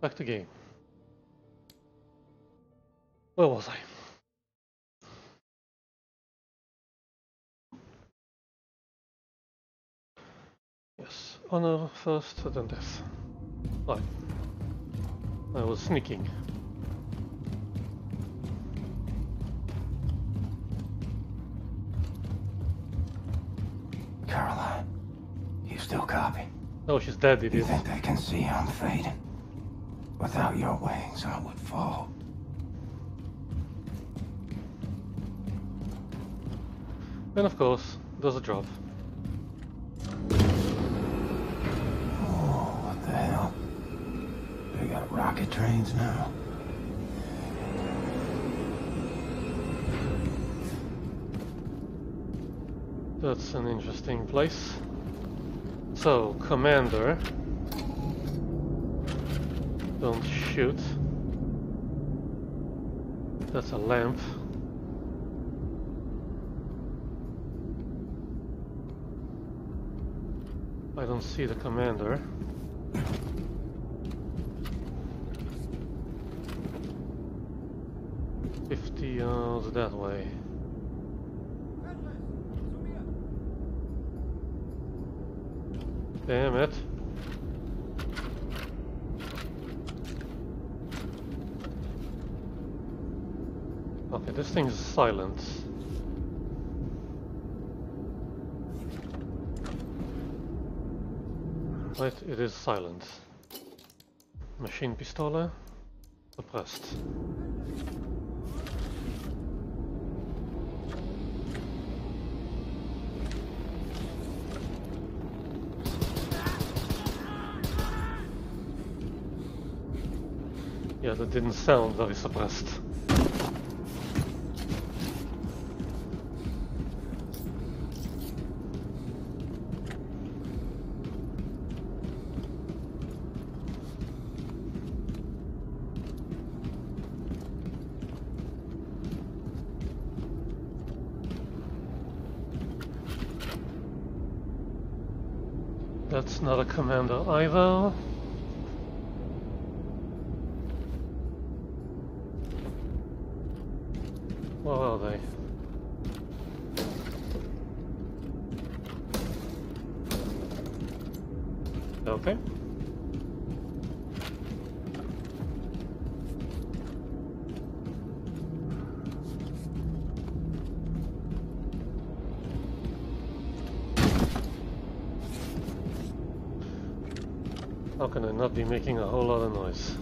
Back to game. Where was I? Yes, honor first, then death. Right. I was sneaking. Caroline, you still copy? Oh, she's dead, it You think they can see I'm fading? Without your wings, I would fall. Then, of course, there's a drop. Oh, what the hell? They got rocket trains now. That's an interesting place. So, Commander. Don't shoot. That's a lamp. I don't see the commander. Fifty yards that way. Damn it. Is silent. Right, it is silent. Machine pistole suppressed. Yeah, that didn't sound very suppressed. That's not a commander either. Making a whole lot of noise?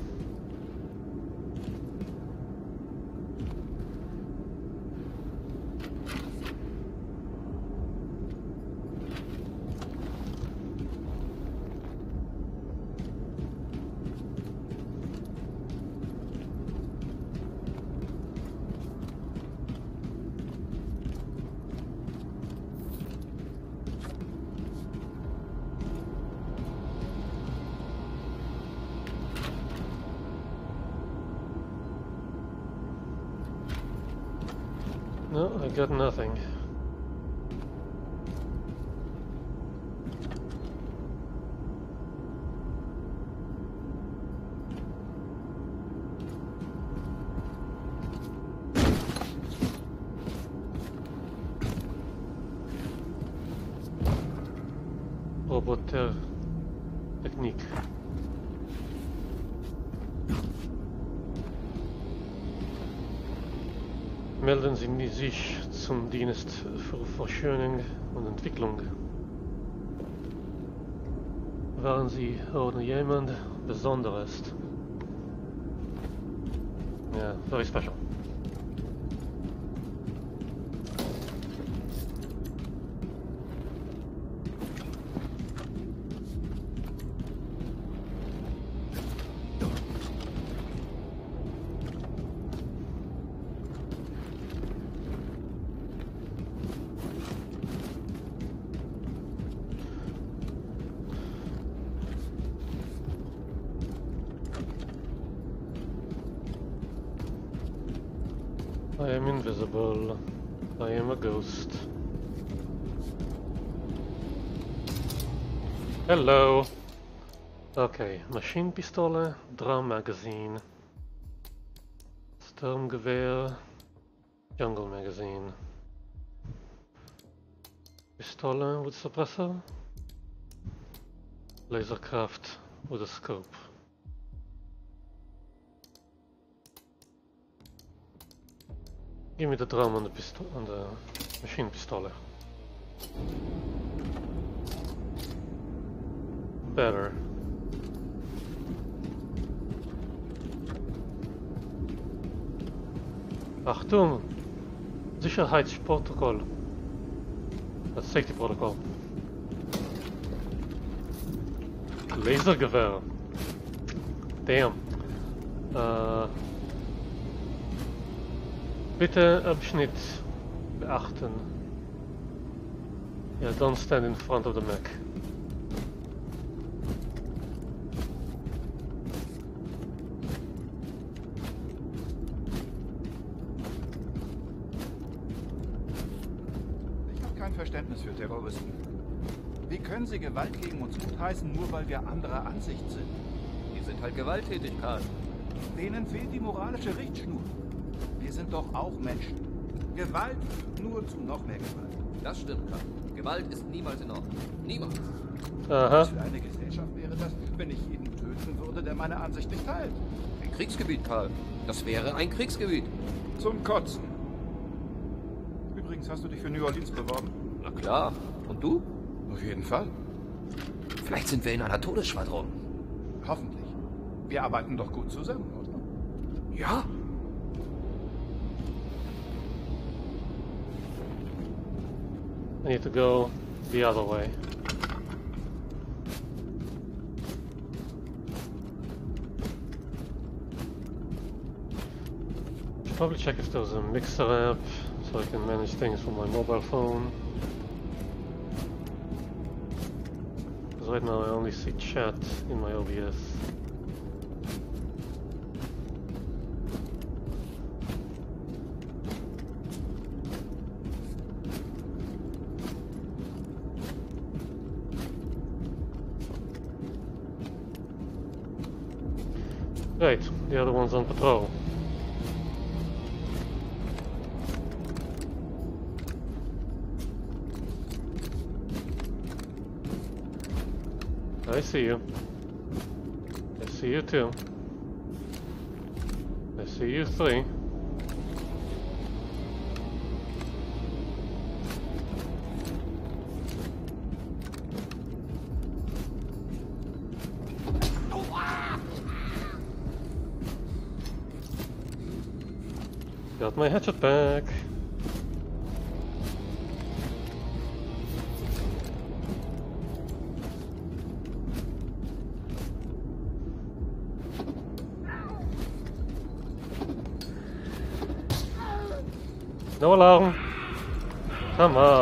No, I got nothing. Melden Sie sich zum Dienst für Verschönung und Entwicklung. Waren Sie oder jemand Besonderes? Yeah, very special. Hello. Okay, Maschinenpistole, Drum Magazine, Sturmgewehr, Jungle Magazine. Pistole with suppressor, Lasercraft with a scope. Give me the drum on the pistol on the machine pistole. Better. Achtung! Sicherheitsprotokoll. Das Safety Protokoll. Lasergewehr. Damn. Äh, bitte Abschnitt beachten. Yeah, don't stand in front of the mech. Terroristen. Wie können sie Gewalt gegen uns gutheißen, nur weil wir anderer Ansicht sind? Die sind halt gewalttätig, Karl. Denen fehlt die moralische Richtschnur. Wir sind doch auch Menschen. Gewalt führt nur zu noch mehr Gewalt. Das stimmt, Karl. Gewalt ist niemals in Ordnung. Niemals. Aha. Was für eine Gesellschaft wäre das, wenn ich jeden töten würde, der meine Ansicht nicht teilt? Ein Kriegsgebiet, Karl. Das wäre ein Kriegsgebiet. Zum Kotzen. Übrigens hast du dich für New Orleans beworben. Na klar. Und du? Auf jeden Fall. Vielleicht sind wir in einer Todesschwadron. Hoffentlich. Wir arbeiten doch gut zusammen, oder? Ja. I need to go the other way. Should probably check if there's a mixer app so I can manage things from my mobile phone. Because right now I only see chat in my OBS. See you. I see you too. I see you three. Got my hatchet back. No alarm. Come on.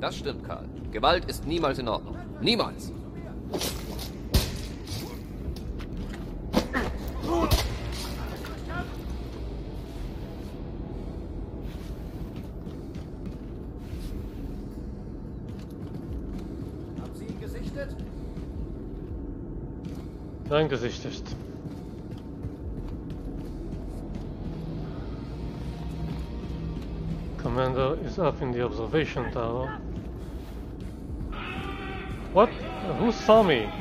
Das stimmt, Karl. Gewalt ist niemals in Ordnung. Niemals. Haben Sie ihn gesichtet? Nein, gesichtet. Commander is up in the observation tower. What? Who saw me?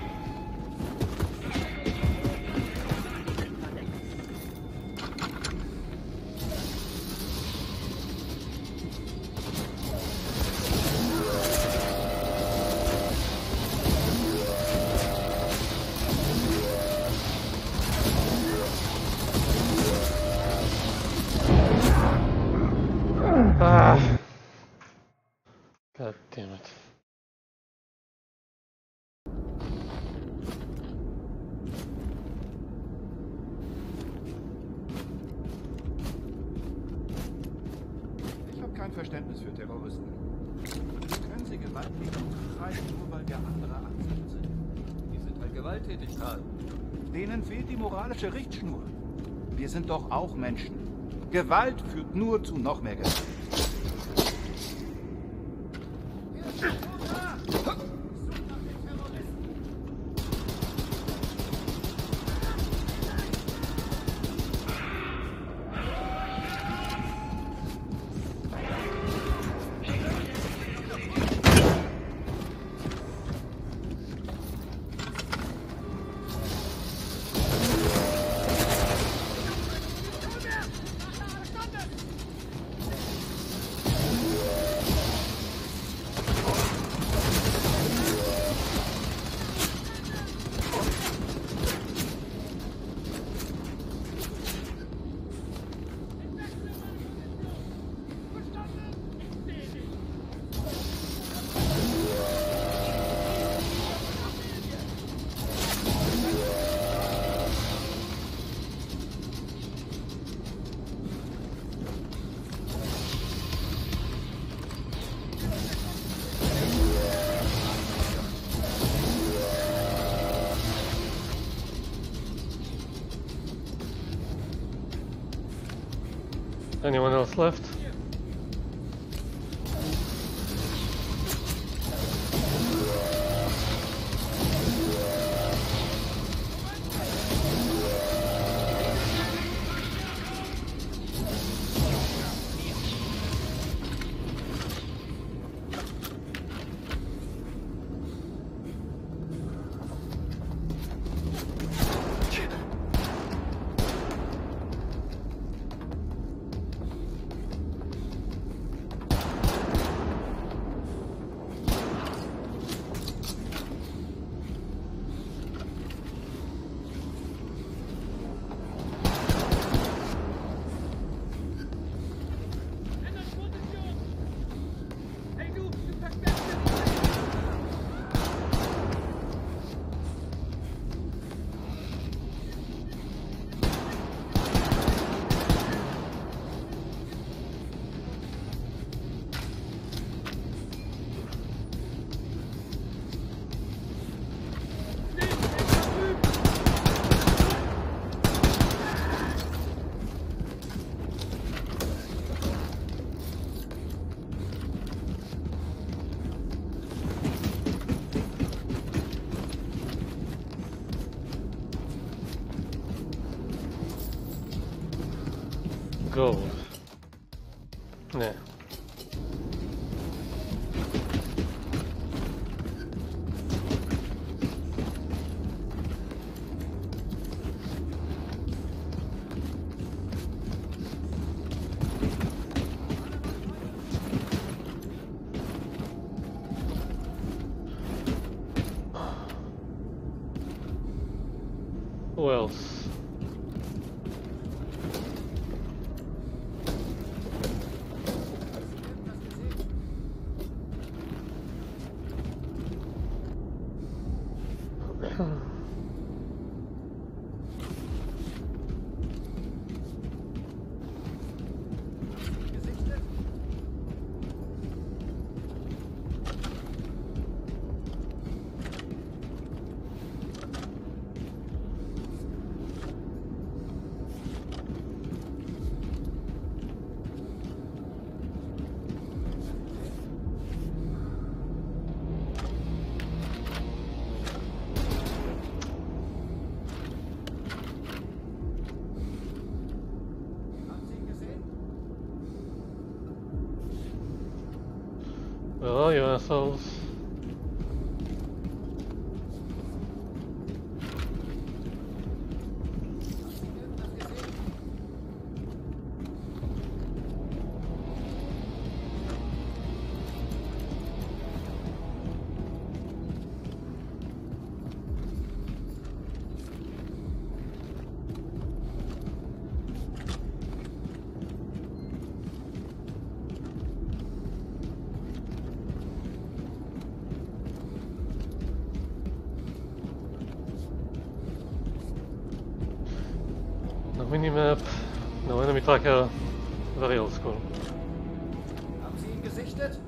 Gewalt führt nur zu noch mehr Gewalt. Anyone else left? kill. like very old school. Haben Sie ihn gesichtet?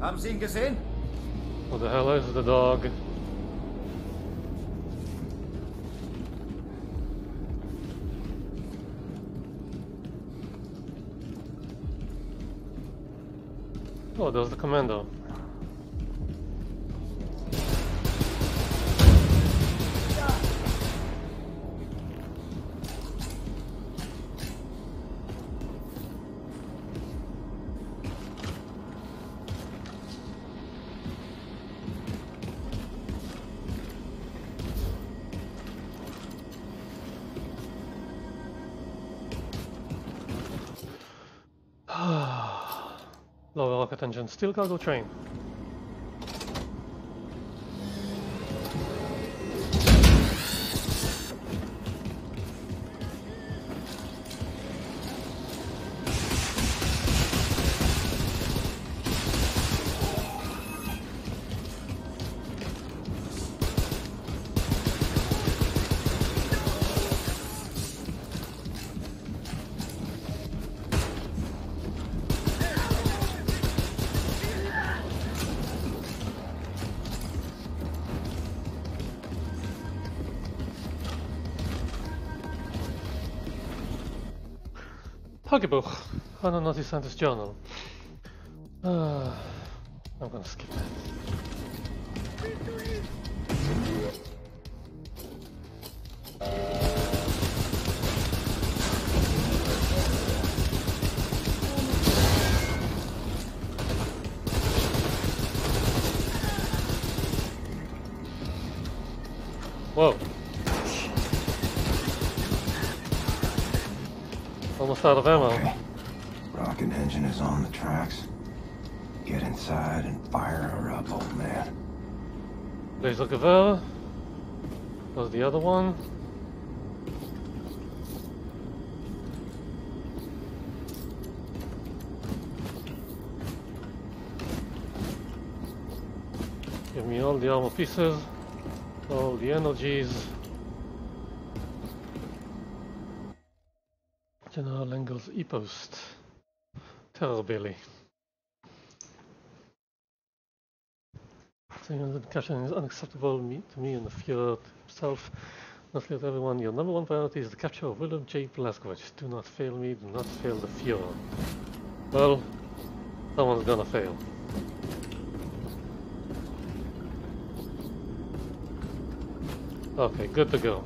Haben Sie ihn gesehen? What the hell is the dog? Oh, there's the commando. Engine, steel cargo train. Tagebuch, Hannah Naughty Santa's journal. Uh, I'm gonna skip that. Whoa. Almost out of ammo. Okay. Rocket engine is on the tracks. Get inside and fire her up, old man. Laser Gewehr. There's the other one. Give me all the armor pieces, all the energies. General Engel's E-Post. Terror Billy. Saying that capturing is unacceptable me, to me and the Fuhrer himself. Not let everyone, your number one priority is the capture of William J. Blazkowicz. Do not fail me, do not fail the Fuhrer. Well, someone's gonna fail. Okay, good to go.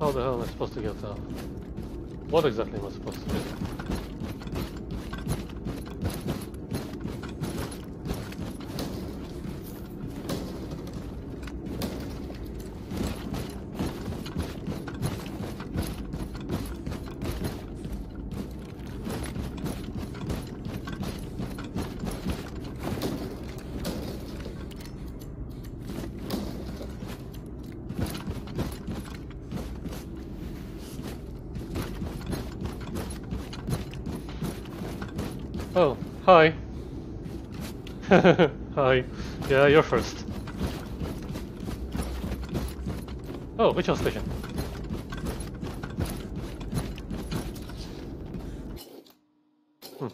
How the hell am I supposed to get there? What exactly am I supposed to do? Oh, hi. hi. Yeah, you're first. Oh, which station? Hmm.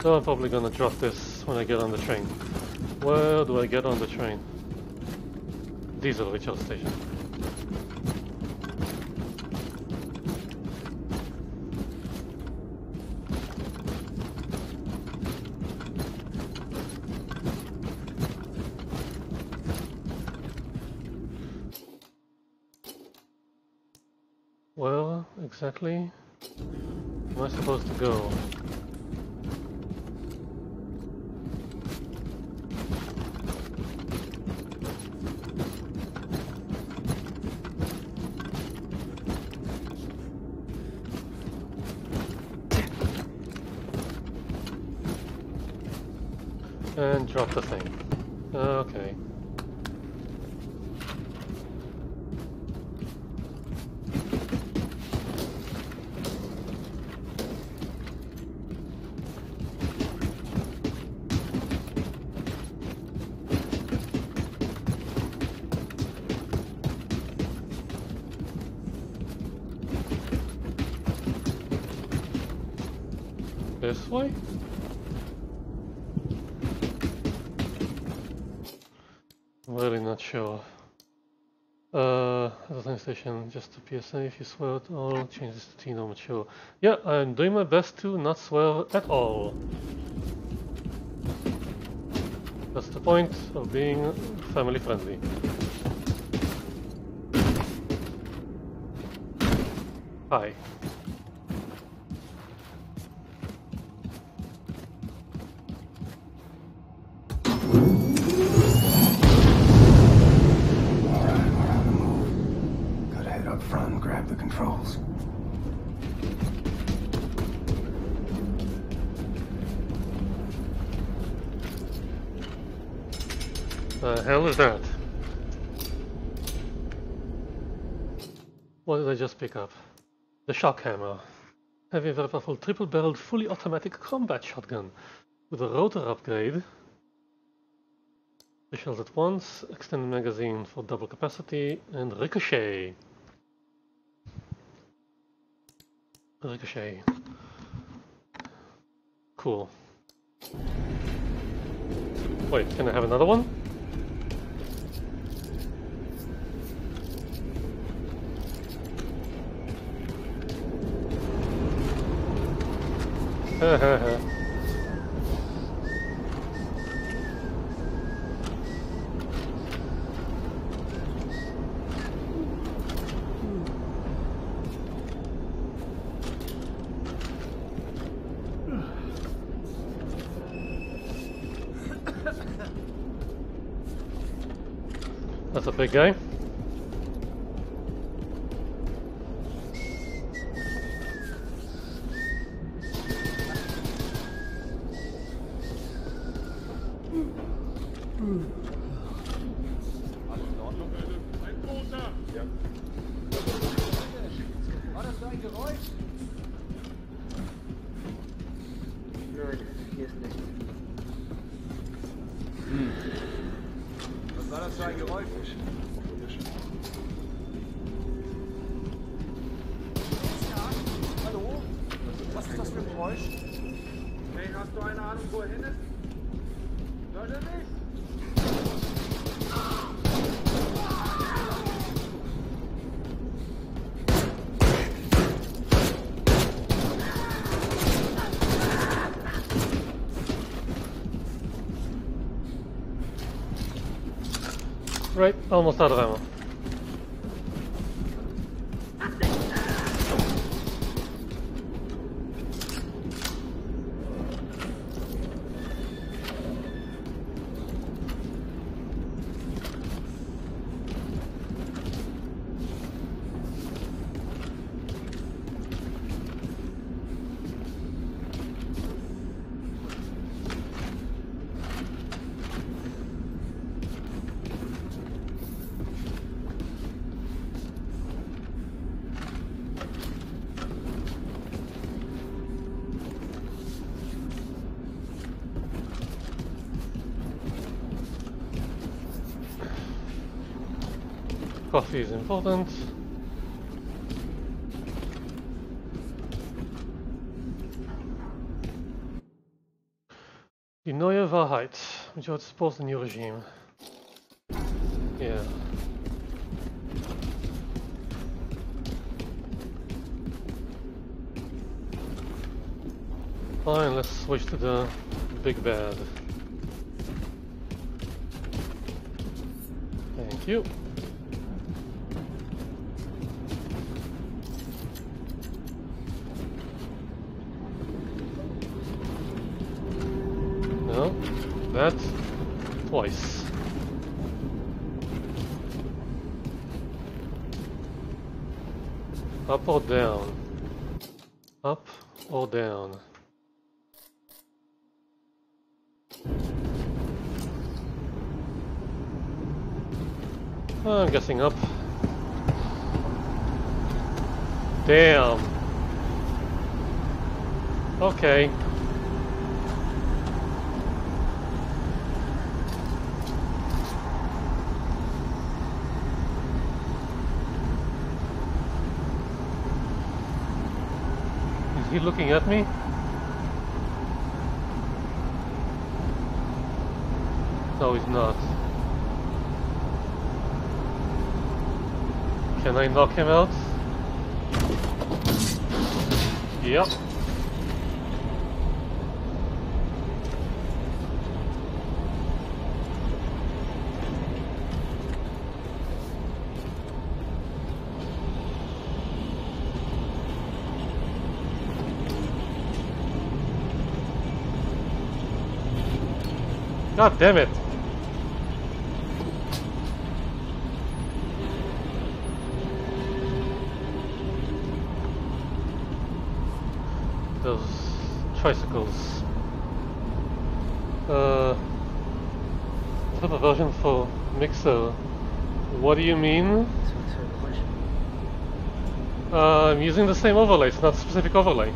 So I'm probably gonna drop this when I get on the train. Where do I get on the train? Diesel recharge station. Where exactly am I supposed to go? And drop the thing. Okay. This way? Really not sure. Uh, just to PSA, if you swear at all, change this to teen or mature. Yeah, I'm doing my best to not swear at all. That's the point of being family friendly. Hi. Hell is that? What did I just pick up? The shock hammer. Heavy, very powerful, triple-barreled, fully automatic combat shotgun with a rotor upgrade. Shells at once, extended magazine for double capacity, and ricochet. Ricochet. Cool. Wait, can I have another one? That's a big guy. Is important. Die neue Wahrheit. Which was supposed the new regime. Yeah. Fine, let's switch to the big bad. Thank you. That twice. Up or down? Up or down? I'm guessing up. Damn. Okay. he looking at me? No, he's not. Can I knock him out? Yep. God damn it! Those tricycles. Uh, of version for mixer. What do you mean? So what's her question? Uh, I'm using the same overlay, it's not a specific overlay.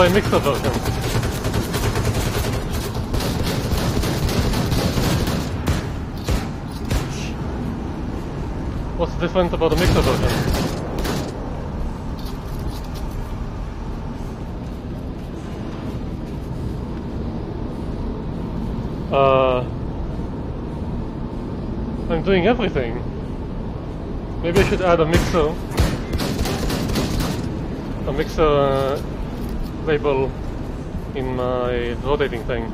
By mixer version? What's different about the mixer version? Uh, I'm doing everything. Maybe I should add a mixer a mixer uh, label in my rotating thing.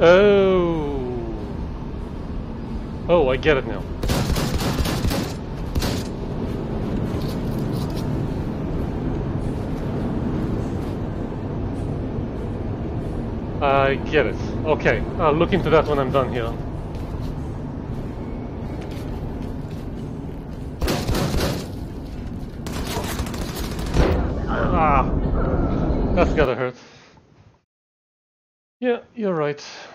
Oh. Oh, I get it now. I get it. Okay, I'll look into that when I'm done here. Ah, that's gotta hurt. Yeah, you're right.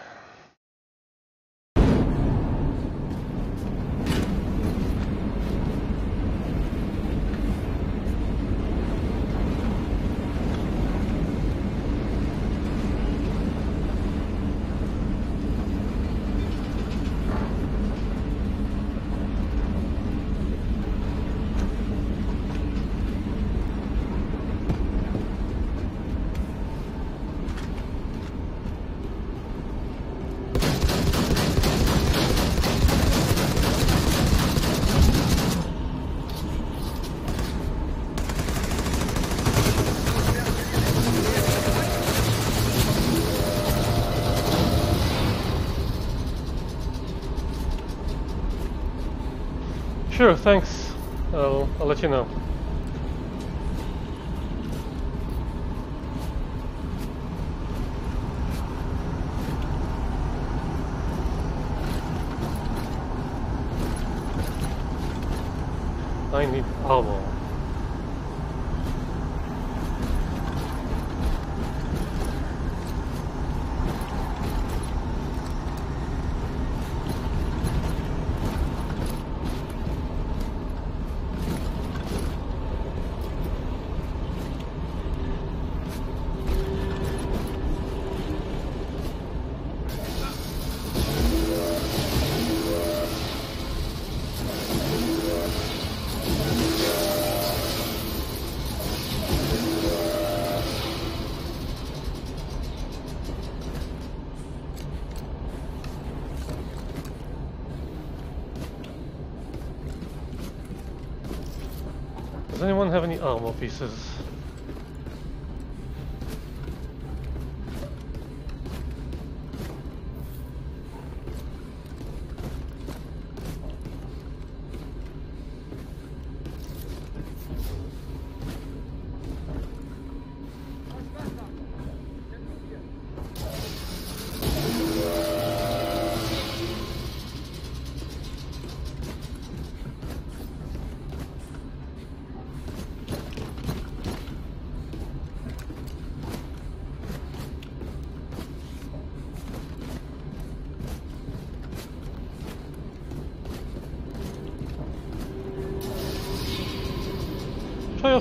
Pieces?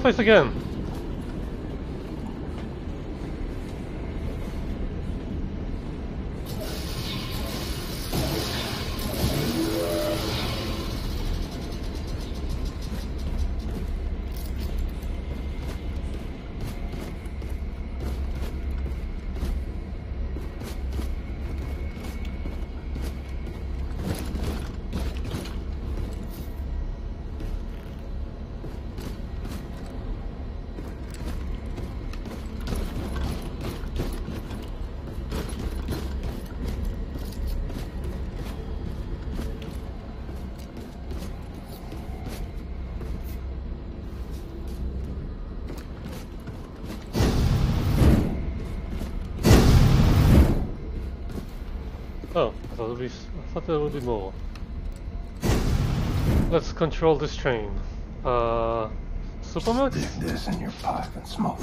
Fireplace again. Thought there would be more. Let's control this train. Uh, Supermax? Stick this in your pipe and smoke.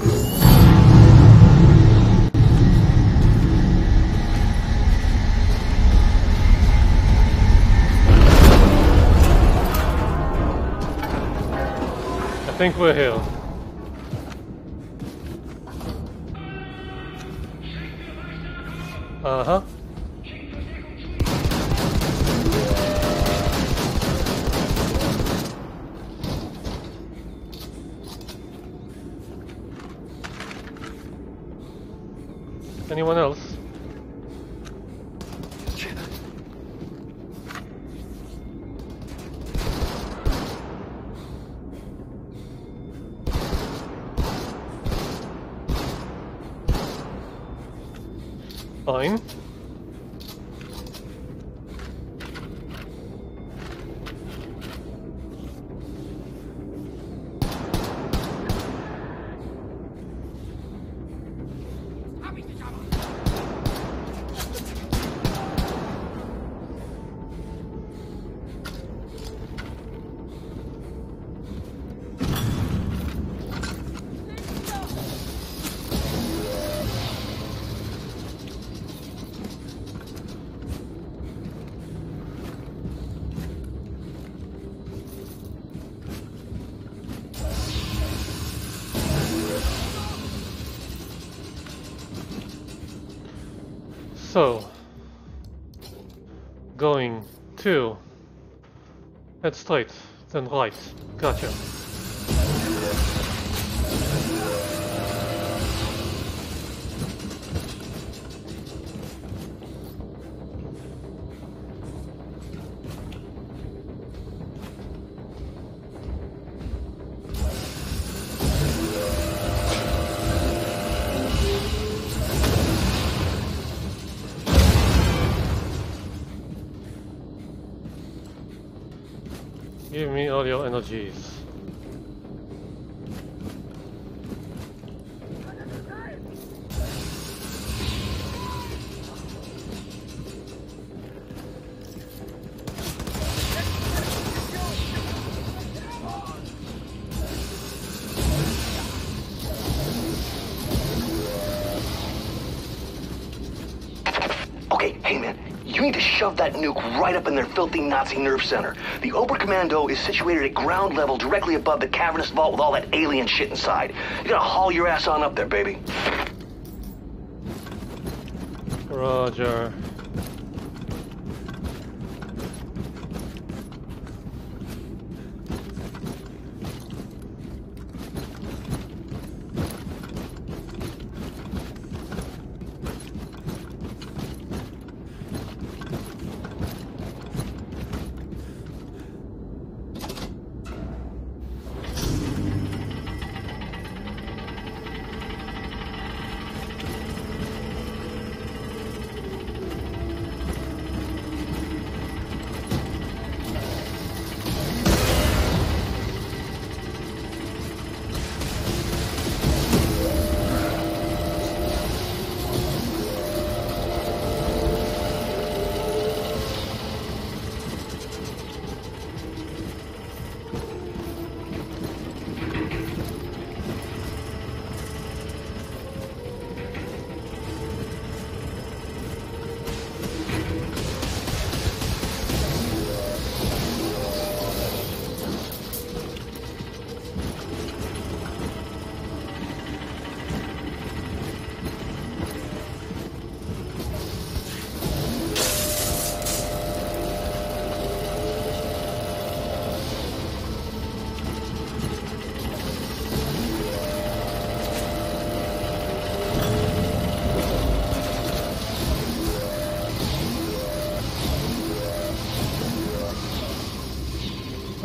I think we're here. Uh head straight, then right. Gotcha. の10 that nuke right up in their filthy Nazi nerve center. The Oberkommando is situated at ground level directly above the cavernous vault with all that alien shit inside. You gotta haul your ass on up there, baby. Roger.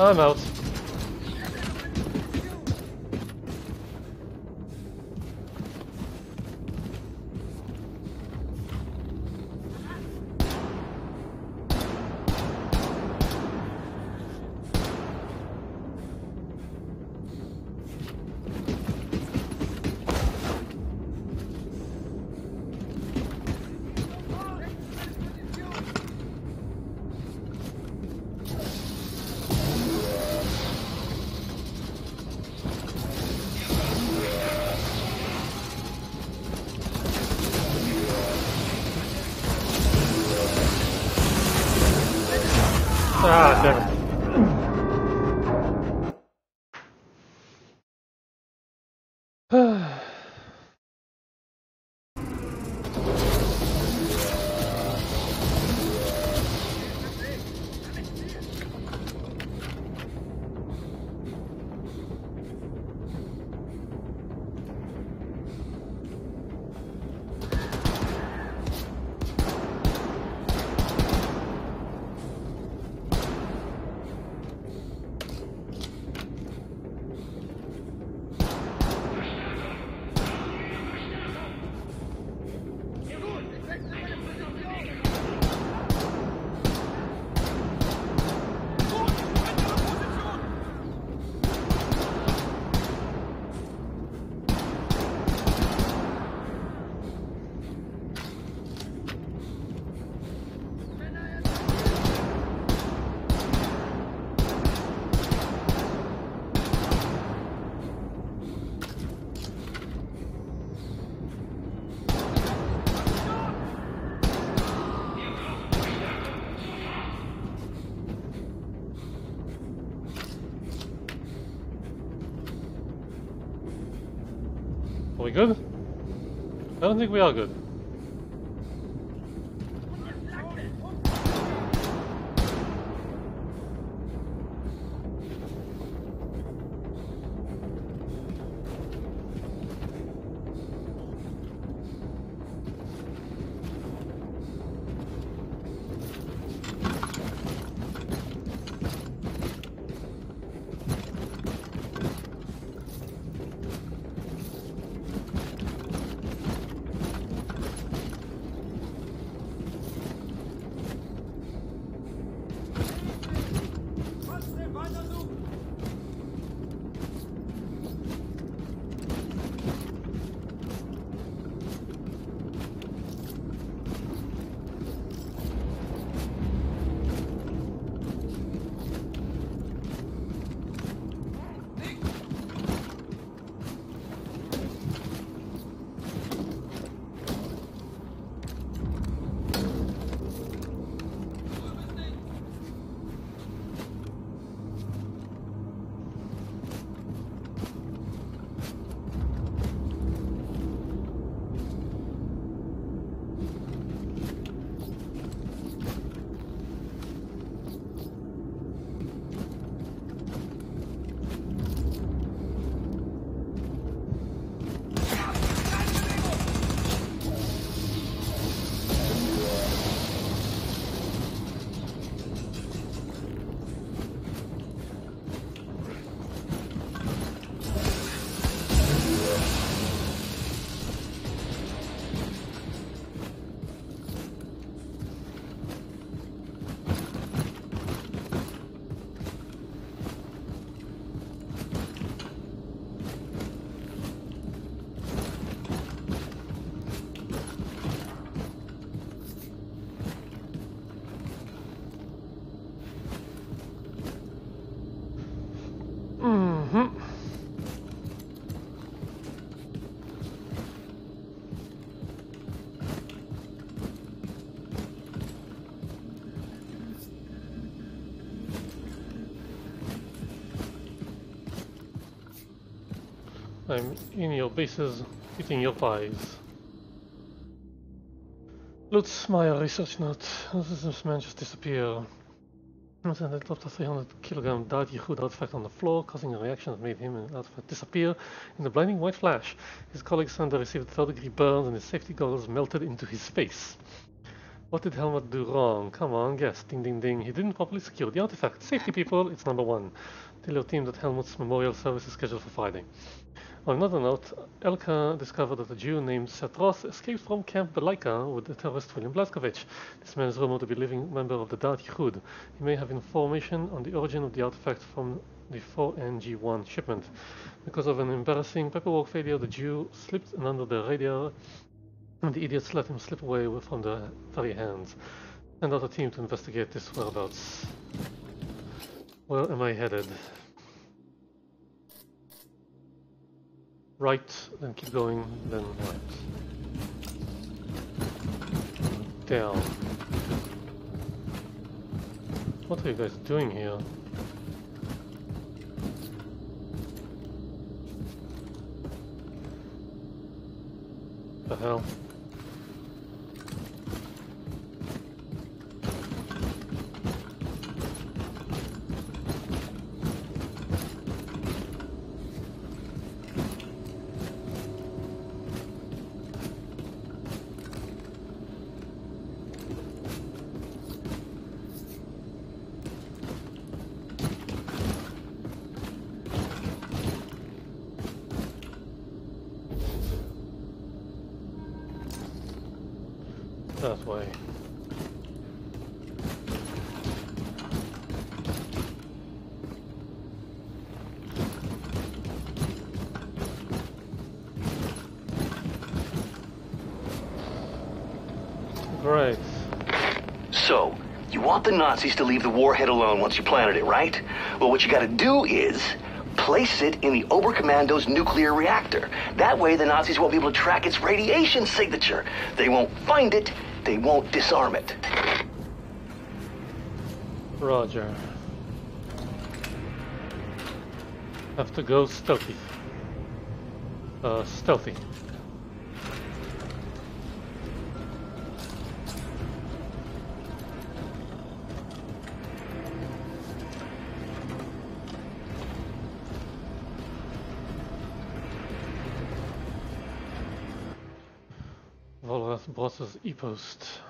I'm out. I don't think we are good. I'm in your bases, eating your pies. Lutz, my research note. This man just disappeared. Innocent had dropped a 300 kilogram Da'at Yichud artifact on the floor, causing a reaction that made him and artifact disappear in a blinding white flash. His colleague Sander received third degree burns and his safety goggles melted into his face. What did Helmut do wrong? Come on, guess. Ding ding ding. He didn't properly secure the artifact. Safety people, it's number one. Tell your team that Helmut's memorial service is scheduled for Friday. On another note, Elka discovered that a Jew named Set Roth escaped from Camp Belica with the terrorist William Blazkowicz. This man is rumored to be a living member of the Yichud. He may have information on the origin of the artifact from the 4NG1 shipment. Because of an embarrassing paperwork failure, the Jew slipped under the radar and the idiots let him slip away from their very hands. Send out a team to investigate this whereabouts. Where am I headed? Right, then keep going, then right. Down. What are you guys doing here? The hell? That way. Great. So, you want the Nazis to leave the warhead alone once you planted it, right? Well, what you gotta do is place it in the Oberkommando's nuclear reactor. That way, the Nazis won't be able to track its radiation signature. They won't find it, they won't disarm it. Roger. Have to go stealthy. Uh, stealthy. Boss's e-post.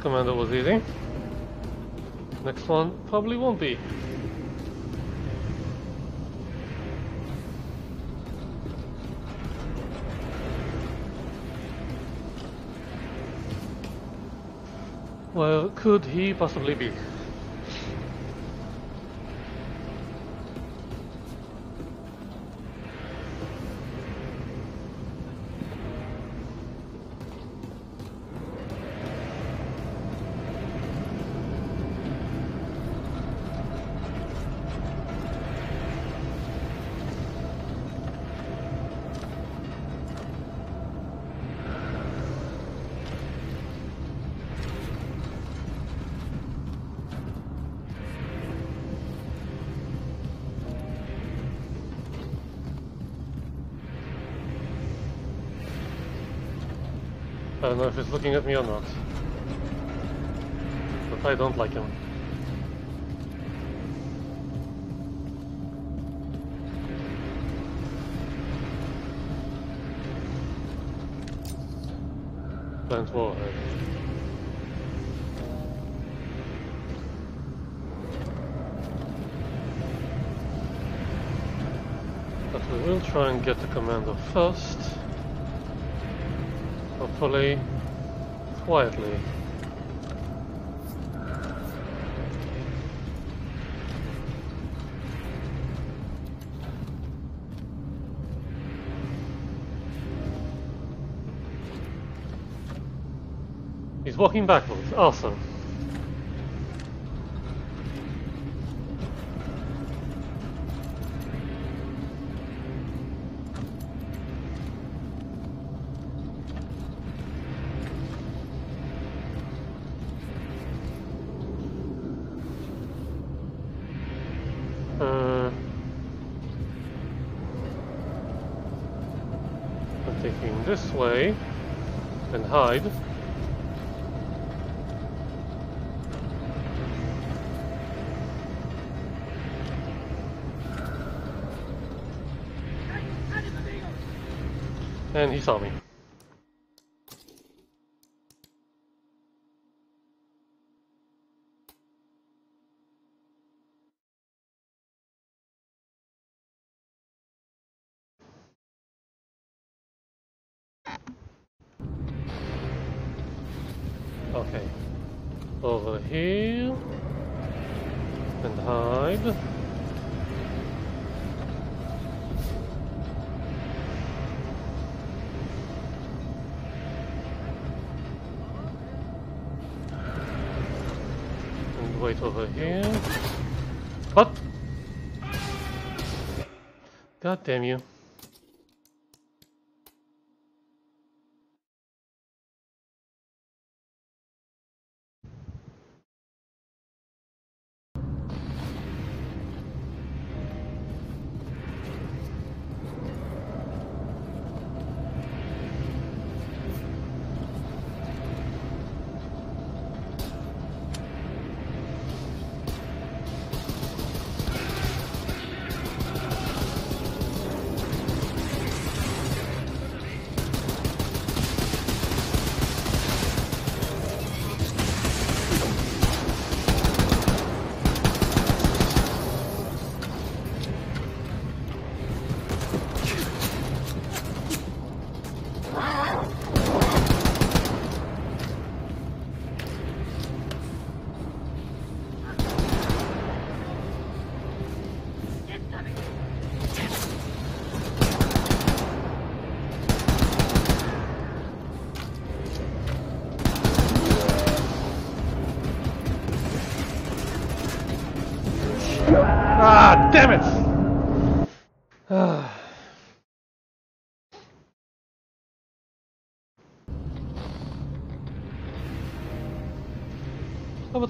Commander was easy. Next one probably won't be. Where could he possibly be? Looking at me or not. But I don't like him. Plant warhead. Uh, but we will try and get the commander first. Hopefully, quietly. He's walking backwards. Awesome. Way and hide. And he saw me. Over here. And hide. And wait over here. What? God damn you.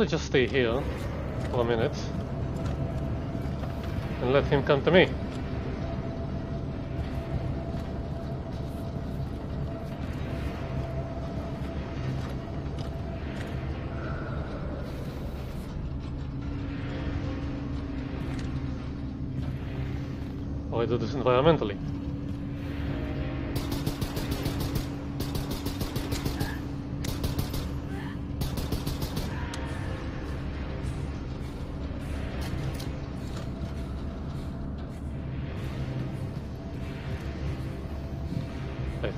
Just stay here for a minute and let him come to me? I do this environmentally.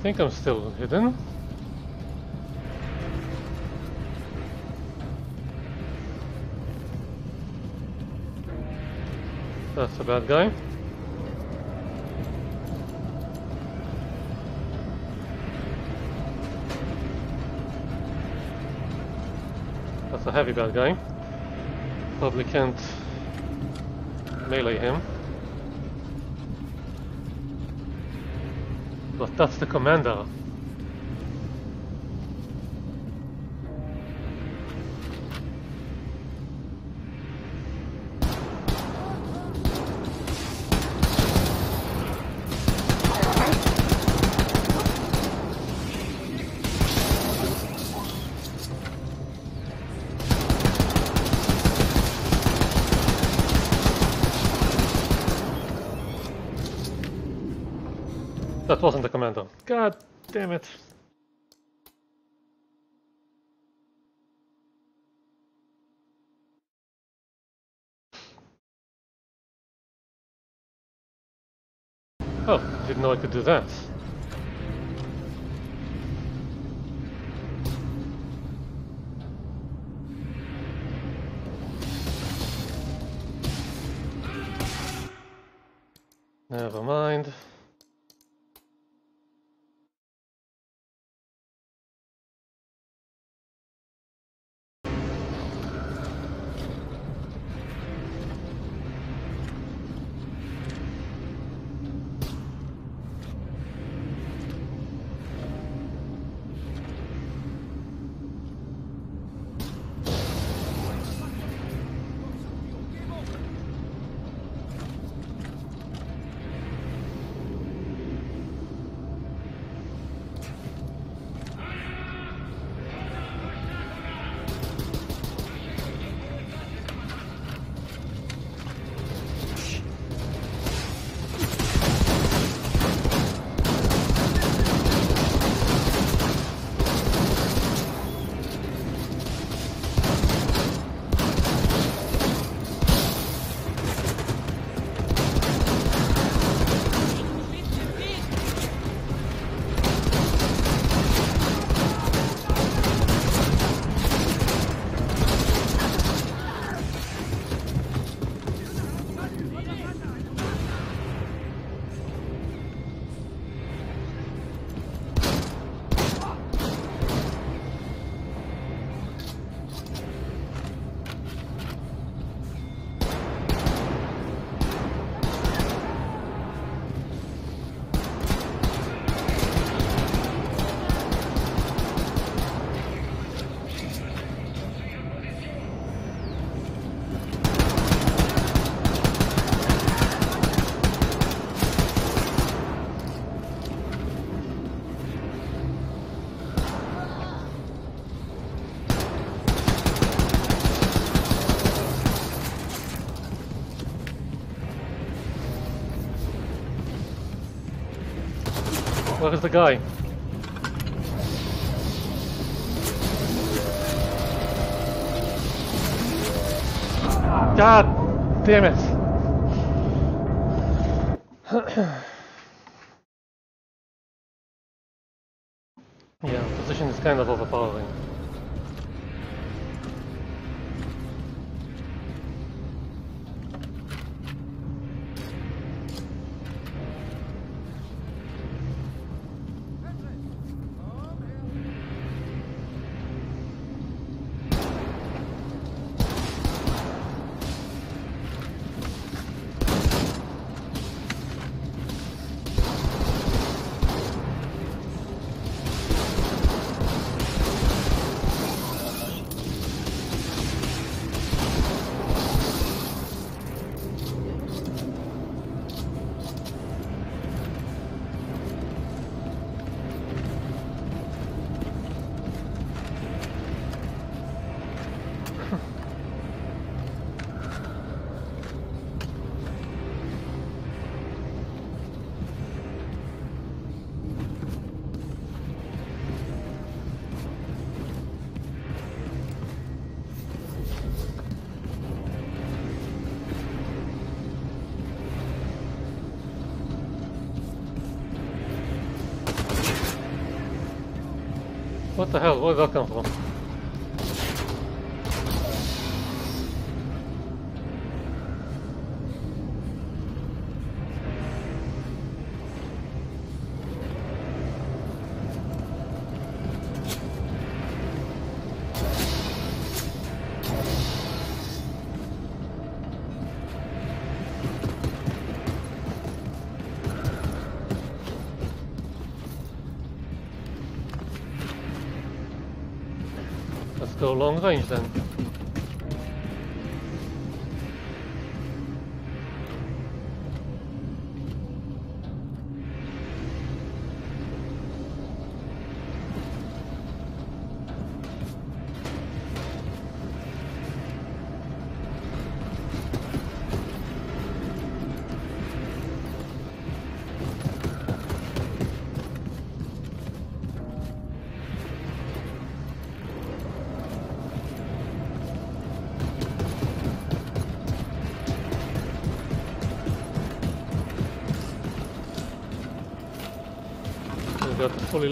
Think I'm still hidden. That's a bad guy. That's a heavy bad guy. Probably can't melee him. But that's the commander. Damn it. Oh, didn't know I could do that. Never mind. Where is the guy? God damn it! yeah, position is kind of overpowering. The hell? Where did that come from? Let's go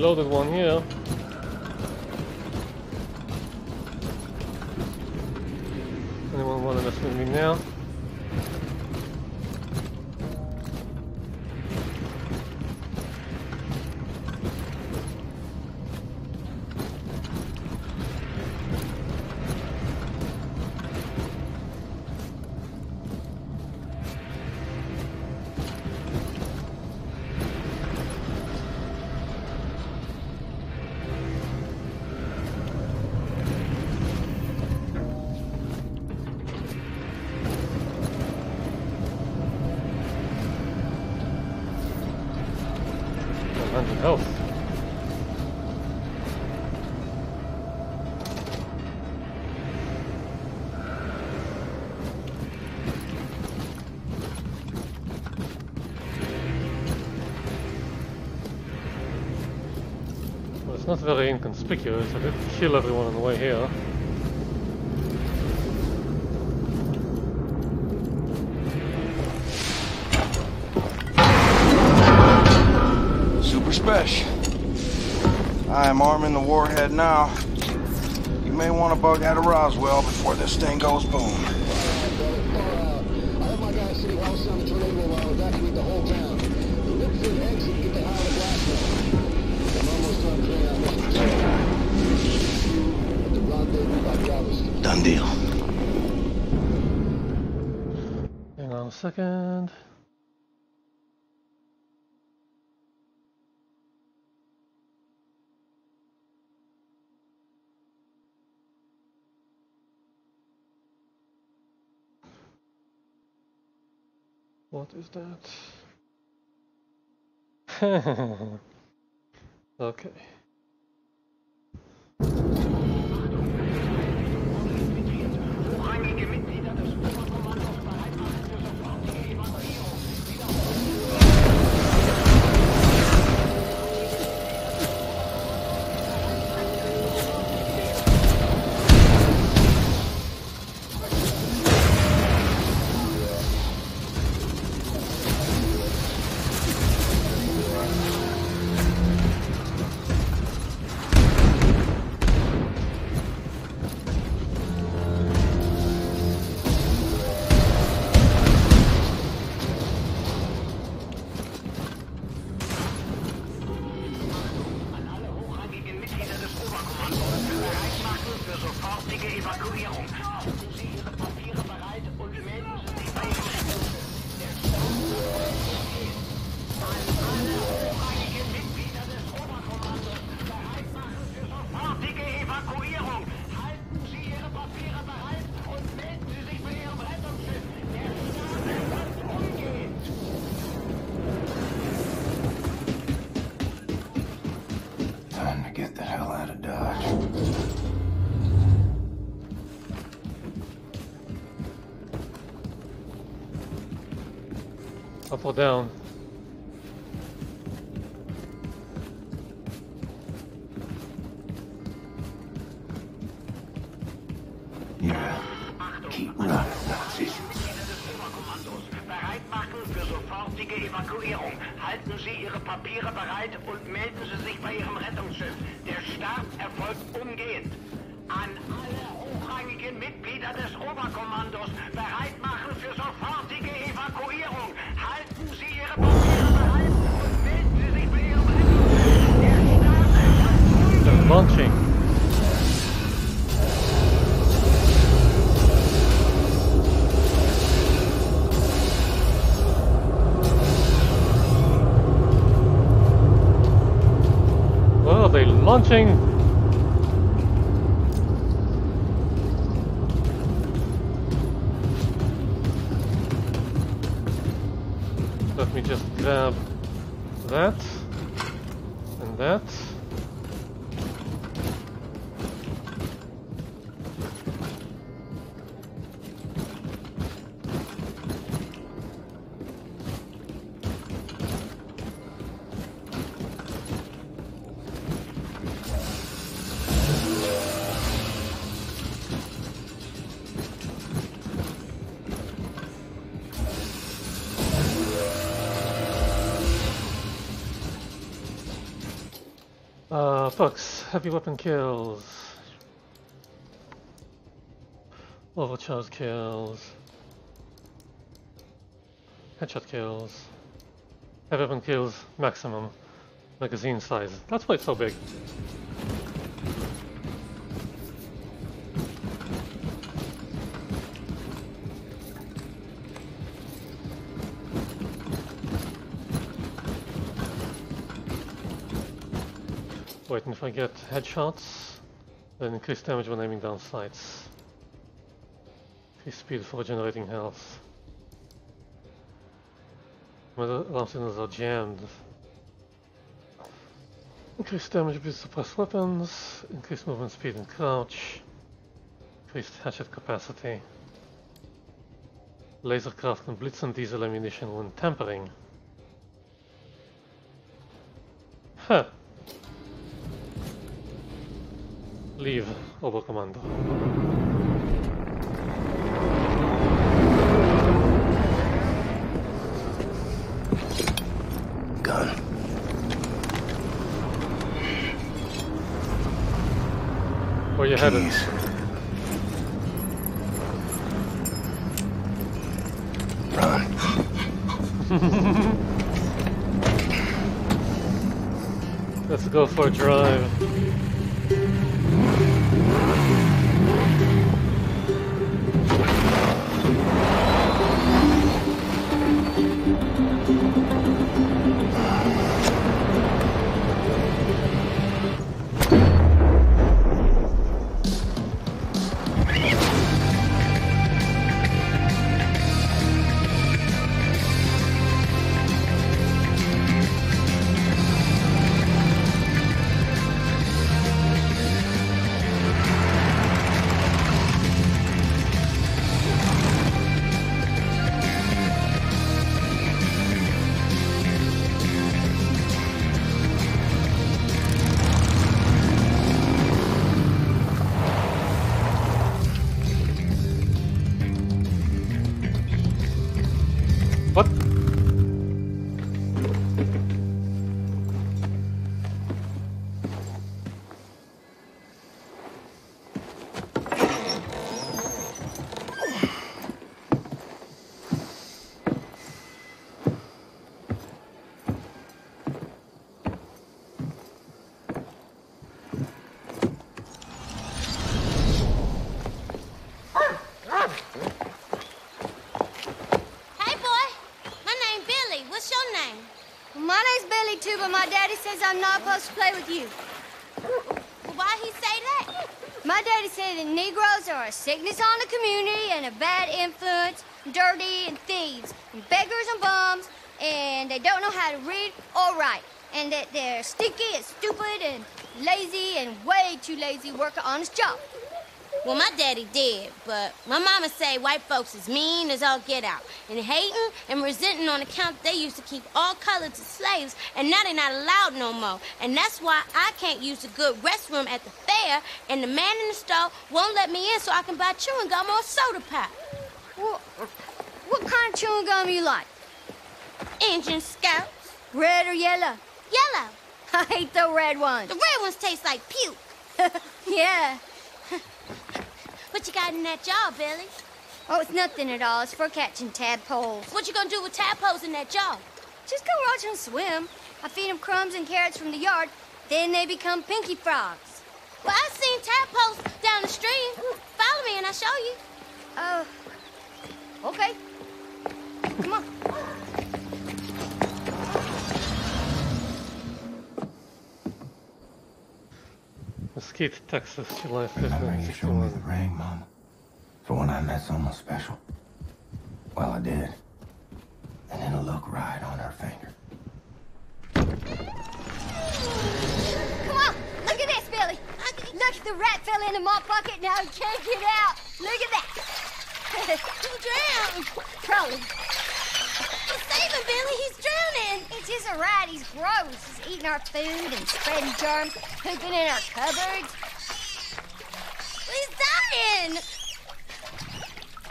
loaded one here. Not very inconspicuous. I did kill everyone on the way here. Super Spesh. I am arming the warhead now. You may want to bug out of Roswell before this thing goes boom. Second. What is that? okay. Up or down? Yeah. Keep running, Nazis. Mitglieder des Oberkommandos bereit machen für sofortige Evakuierung. Halten Sie Ihre Papiere bereit und melden Sie sich bei Ihrem Rettungsschiff. Der Start erfolgt umgehend. An alle hochrangigen Mitglieder des Oberkommandos erfolgt oh, They're launching. Heavy weapon kills. Overcharge kills. Headshot kills. Heavy weapon kills, maximum. Magazine size. That's why it's so big. Wait, and if I get headshots, then increase damage when aiming down sights. Increase speed for generating health. The alarm are jammed. Increase damage with suppressed weapons, increase movement speed and crouch, increased hatchet capacity. Lasercraft and blitz and diesel ammunition when tampering. Huh. Leave, Oberkommando. Gun. Where you headed? Run. Let's go for a drive. Play with you. Well, why he say that? My daddy said that Negroes are a sickness on the community and a bad influence, dirty and thieves, and beggars and bums, and they don't know how to read or write, and that they're stinky and stupid and lazy and way too lazy to work an honest job. Well, my daddy did, but my mama say white folks is mean as all get out, and hating and resenting on account they used to keep all colors as slaves, and now they're not allowed no more. And that's why I can't use the good restroom at the fair, and the man in the store won't let me in so I can buy chewing gum or soda pop. What, what kind of chewing gum you like? Engine Scouts. Red or yellow? Yellow. I hate the red ones. The red ones taste like puke. yeah. What you got in that jar, Billy? Oh, it's nothing at all. It's for catching tadpoles. What you gonna do with tadpoles in that jar? Just go watch them swim. I feed them crumbs and carrots from the yard. Then they become pinky frogs. Well, I've seen tadpoles down the stream. Follow me and I'll show you. Oh. Okay. Come on. Mesquite, Texas, July 5th, Remember you showed me the ring, Mom? For when I met someone special? Well, I did. And it'll look right on her finger. Come on. Look at this, Billy. Look, the rat fell into my pocket. Now he can't get out. Look at that. He drowned. Probably. Save him, Billy. He's drowning. It's his a rat. He's gross. He's eating our food and spreading germs, pooping in our cupboards. He's dying.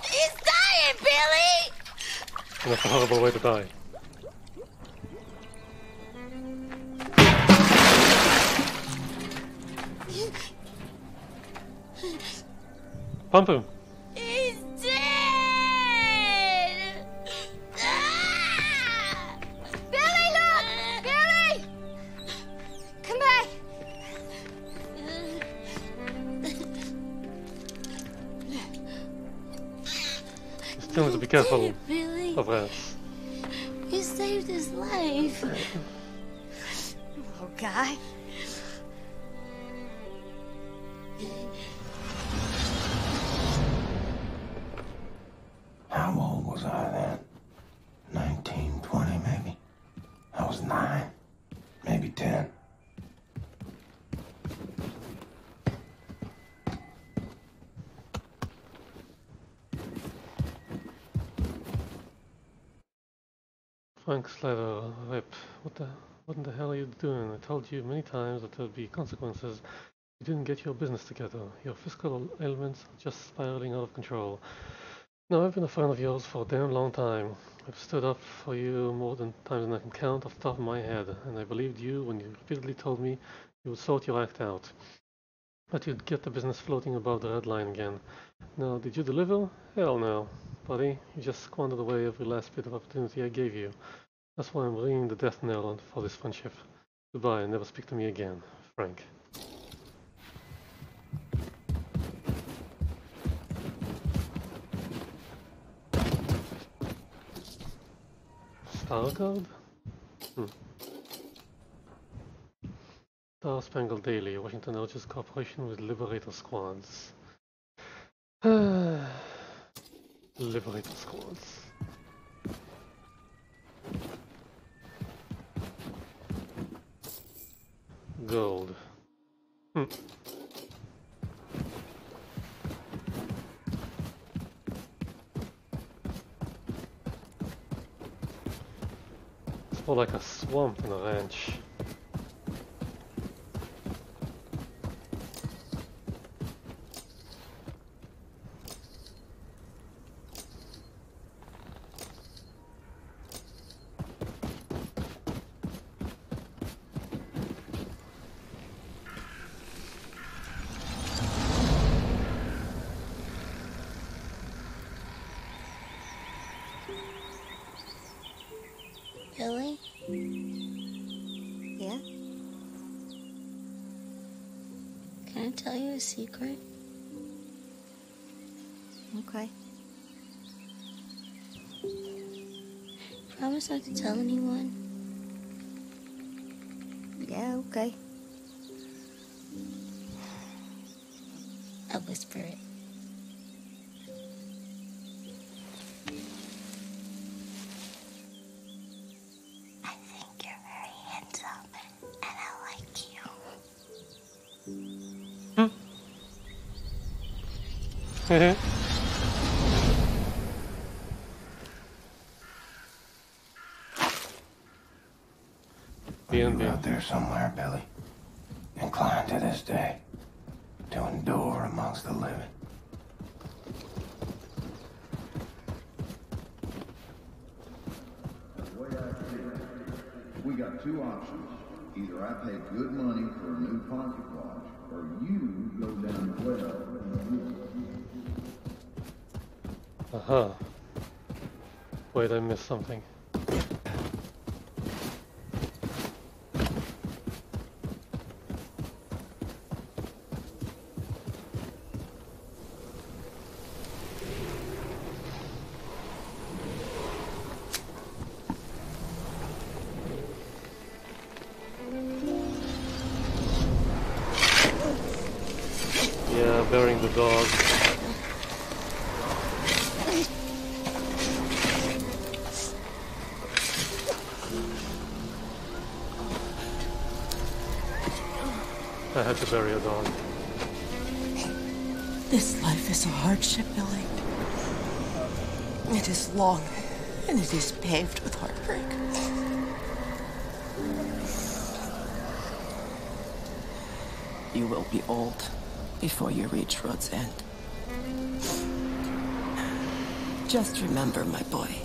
He's dying, Billy. That's a horrible way to die. Pump him. Still need to be careful Billy, of rats. you saved his life. Oh, guy. Slater, what the, what in the hell are you doing? I told you many times that there'd be consequences. You didn't get your business together. Your fiscal ailments are just spiraling out of control. Now, I've been a fan of yours for a damn long time. I've stood up for you more than times than I can count off the top of my head, and I believed you when you repeatedly told me you would sort your act out. That you'd get the business floating above the red line again. Now, did you deliver? Hell no. Buddy, you just squandered away every last bit of opportunity I gave you. That's why I'm ringing the death knell on for this friendship. Goodbye and never speak to me again, Frank. Starguard? Hmm. Star Spangled Daily, Washington urges cooperation with Liberator Squads. Liberator Squads. Gold. Hmm. It's more like a swamp than a ranch. Billy? Yeah? Can I tell you a secret? Okay. Promise not to tell anyone. Yeah, okay. I'll whisper it. Mm-hmm. you. Bien, You bien. out there somewhere, Billy. Inclined to this day to endure amongst the living. The way I see we got two options. Either I pay good money for a new pocket watch, or you Wait, I missed something. Hardship, Billy. It is long, and it is paved with heartbreak. You will be old before you reach road's end. Just remember, my boy,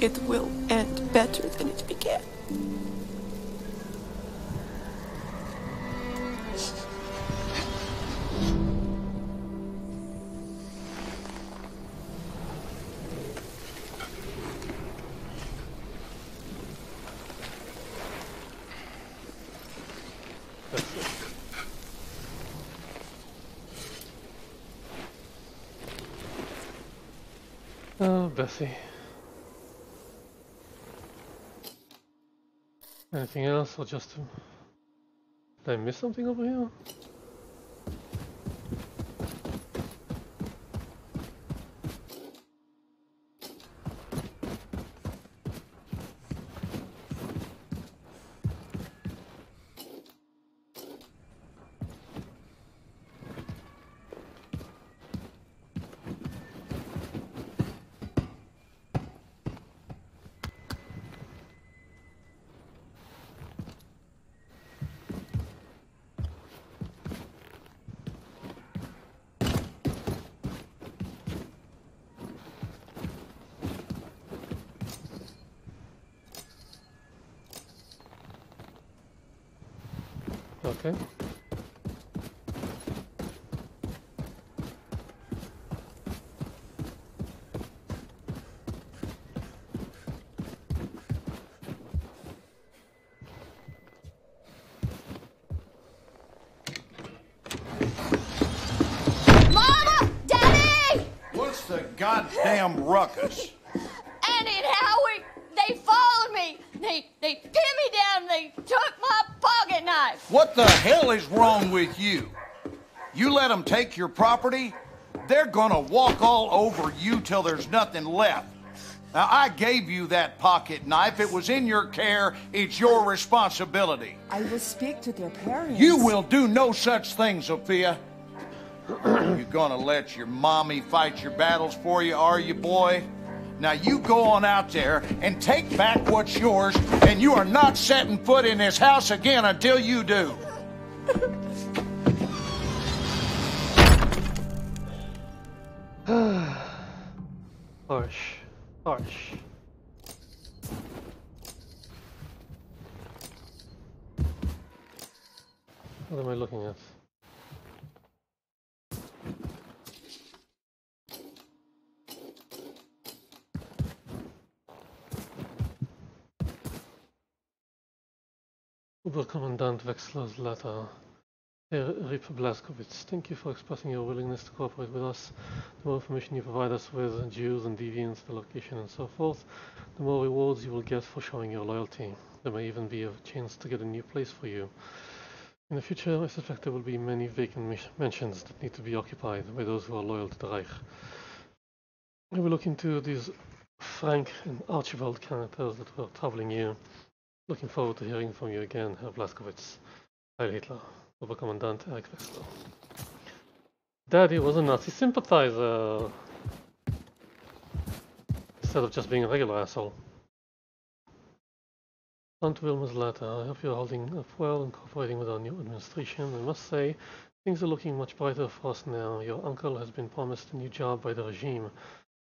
it will end better than it began. Bessie. Anything else, or just... Did I miss something over here? Okay. Mama! Daddy! What's the goddamn ruckus? Andy and Howie, they followed me. They they pinned me down. They took my pocket knife. What the hell is wrong with you? You let them take your property, they're gonna walk all over you till there's nothing left. Now, I gave you that pocket knife. It was in your care. It's your responsibility. I will speak to their parents. You will do no such thing, Zofia. you gonna let your mommy fight your battles for you, are you, boy? Now you go on out there and take back what's yours, and you are not setting foot in this house again until you do. Harsh. Harsh. What am I looking at? Oberkommandant Wexler's letter. Herr Rip Blazkowicz, thank you for expressing your willingness to cooperate with us. The more information you provide us with, Jews and deviants, the location and so forth, the more rewards you will get for showing your loyalty. There may even be a chance to get a new place for you. In the future, I suspect there will be many vacant mansions that need to be occupied by those who are loyal to the Reich. We will look into these Frank and Archibald characters that were troubling you. Looking forward to hearing from you again, Herr Blazkowicz. Heil Hitler, Oberkommandant Eric. Daddy was a Nazi sympathizer instead of just being a regular asshole. Aunt Wilma's letter. I hope you're holding up well and cooperating with our new administration. I must say, things are looking much brighter for us now. Your uncle has been promised a new job by the regime.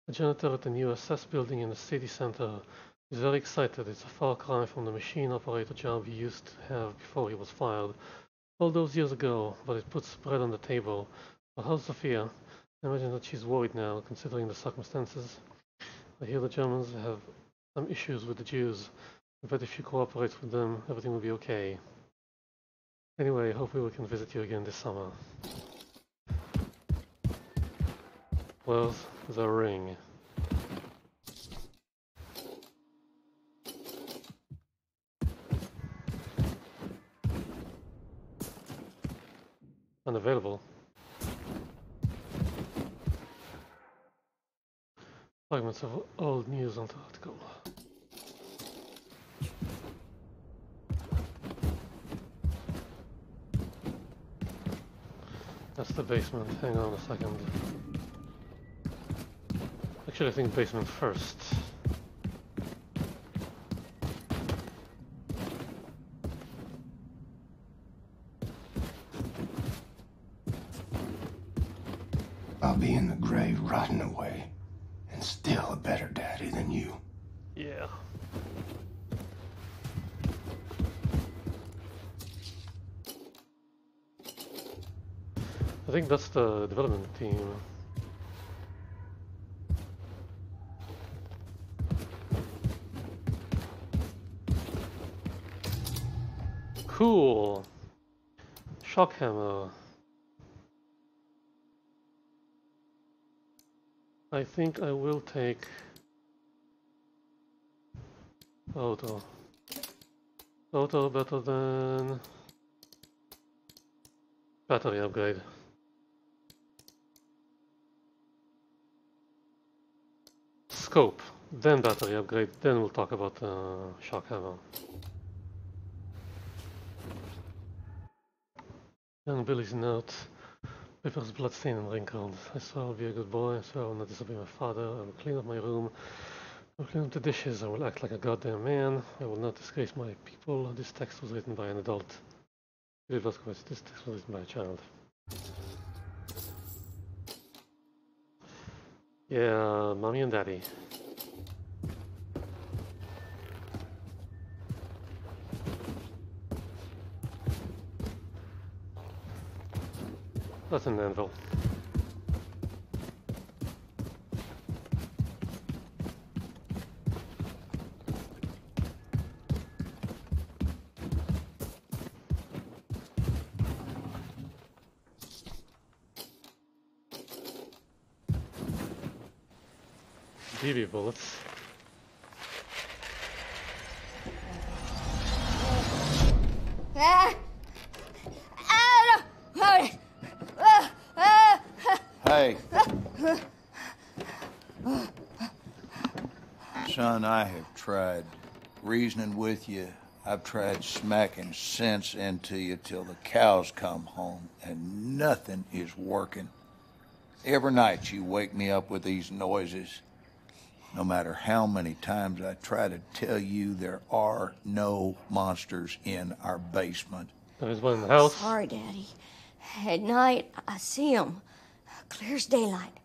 A janitor at the new SS building in the city center. He's very excited. It's a far cry from the machine operator job he used to have before he was fired. All those years ago, but it puts bread on the table. But how's Zofia? I imagine that she's worried now, considering the circumstances. I hear the Germans have some issues with the Jews, but if you cooperate with them, everything will be okay. Anyway, hopefully we can visit you again this summer. Where's the ring? Unavailable. Fragments of old news article. That's the basement. Hang on a second. Actually, I think basement first. I'll be in the grave rotting away, and still a better daddy than you. Yeah. I think that's the development team. Cool. Shock hammer. I think I will take auto. Auto better than battery upgrade. Scope, then battery upgrade, then we'll talk about uh, shock hammer. Young Billy's note. Paper's bloodstained and wrinkled. I swear I'll be a good boy. I swear I will not disobey my father. I will clean up my room. I will clean up the dishes. I will act like a goddamn man. I will not disgrace my people. This text was written by an adult. This text was written by a child. Yeah, mommy and daddy. That's an anvil. BB bullets. Hey, son, I have tried reasoning with you. I've tried smacking sense into you till the cows come home, and nothing is working. Every night you wake me up with these noises. No matter how many times I try to tell you there are no monsters in our basement. There's one in the house. Sorry, Daddy. At night, I see them. Clear as daylight.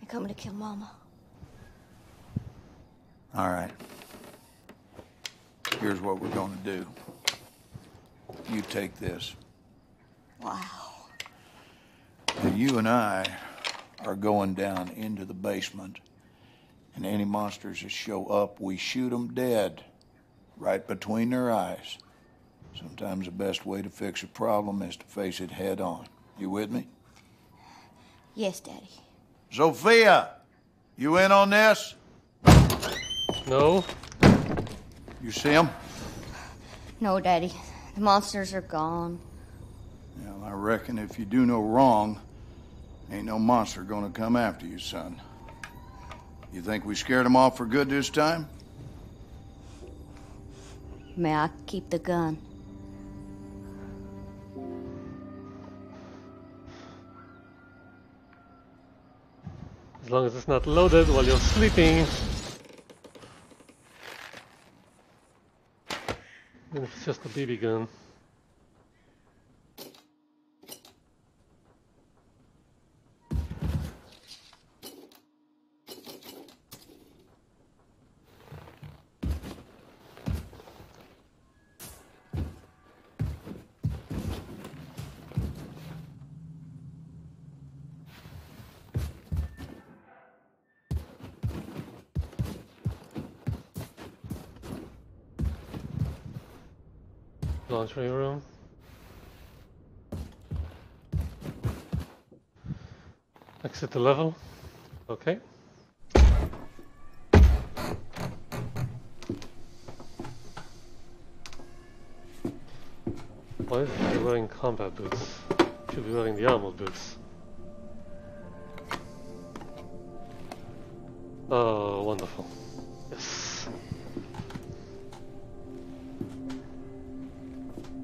They're coming to kill Mama. All right. Here's what we're going to do. You take this. Wow. Now, you and I are going down into the basement, and any monsters that show up, we shoot them dead, right between their eyes. Sometimes the best way to fix a problem is to face it head on. You with me? Yes, Daddy. Zofia, you in on this? No. You see him? No, Daddy. The monsters are gone. Well, I reckon if you do no wrong, ain't no monster gonna come after you, son. You think we scared them off for good this time? May I keep the gun? As long as it's not loaded while you're sleeping. Even if it's just a BB gun. Laundry room. Exit the level. Okay. Why is he wearing combat boots? Should be wearing the armor boots. Oh, wonderful. Yes.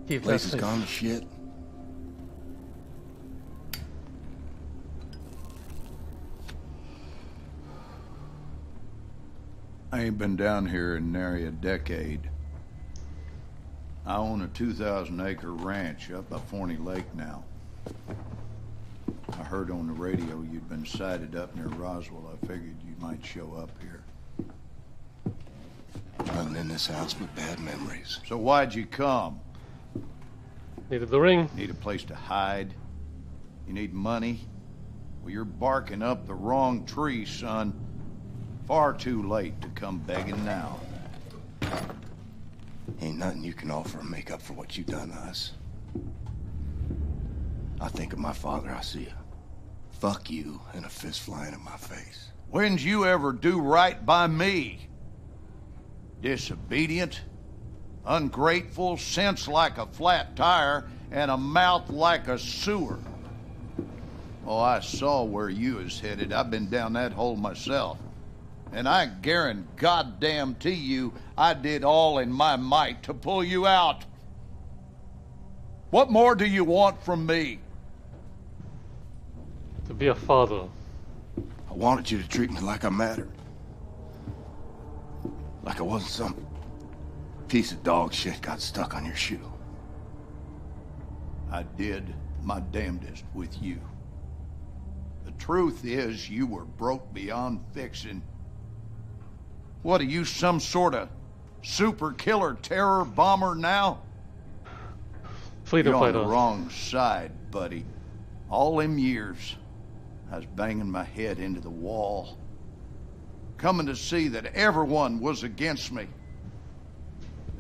Keep Place is gone to shit. I ain't been down here in nary a decade. I own a 2,000 acre ranch up by Forney Lake now. I heard on the radio you'd been sighted up near Roswell. I figured you might show up here. Nothing in this house but bad memories. So why'd you come? Needed the ring. Need a place to hide? You need money? Well, you're barking up the wrong tree, son. Far too late to come begging now. Ain't nothing you can offer to make up for what you done to us. I think of my father, I see a fuck you and a fist flying in my face. When'd you ever do right by me? Disobedient, ungrateful, sense like a flat tire, and a mouth like a sewer. Oh, I saw where you was headed. I've been down that hole myself. And I guarantee goddamn to you, I did all in my might to pull you out. What more do you want from me? To be a father. I wanted you to treat me like I mattered. Like I wasn't some piece of dog shit got stuck on your shoe. I did my damnedest with you. The truth is, you were broke beyond fixing. What are you, some sort of super killer terror bomber now? Freedom You're on the wrong side, buddy. All them years, I was banging my head into the wall, coming to see that everyone was against me.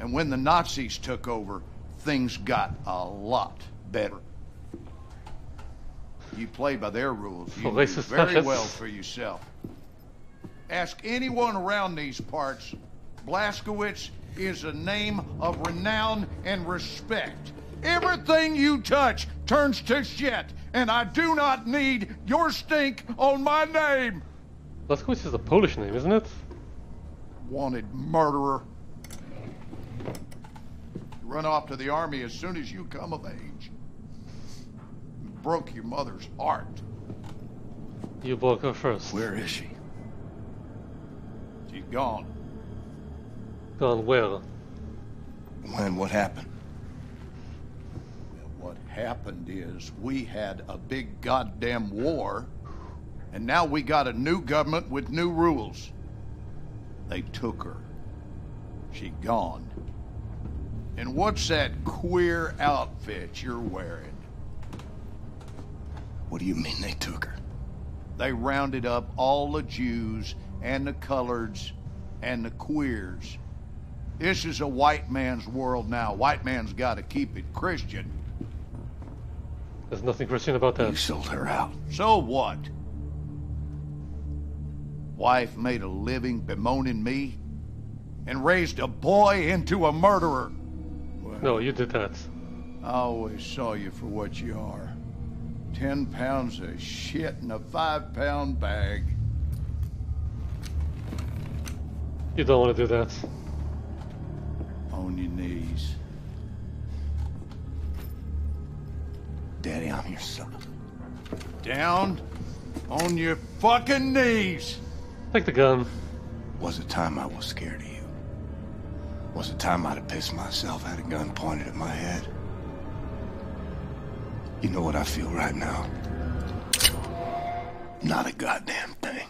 And when the Nazis took over, things got a lot better. You play by their rules. You For do very well for yourself. Ask anyone around these parts. Blazkowicz is a name of renown and respect. Everything you touch turns to shit, and I do not need your stink on my name. Blazkowicz is a Polish name, isn't it? Wanted murderer. Run off to the army as soon as you come of age. You broke your mother's heart. You broke her first. Where is she? She's gone. Gone where? When? What happened? Well, What happened is we had a big goddamn war, and now we got a new government with new rules. They took her. She gone. And what's that queer outfit you're wearing? What do you mean they took her? They rounded up all the Jews and the coloreds and the queers. This is a white man's world now. White man's got to keep it Christian. There's nothing Christian about that. You sold her out. So what? Wife made a living bemoaning me and raised a boy into a murderer. No, you did that. I always saw you for what you are. Ten pounds of shit in a five pound bag. You don't want to do that. On your knees. Daddy, I'm your son. Down on your fucking knees. Take the gun. Was it time I was scared of you? Was it time I'd have pissed myself had a gun pointed at my head? You know what I feel right now? Not a goddamn thing.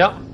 Anya.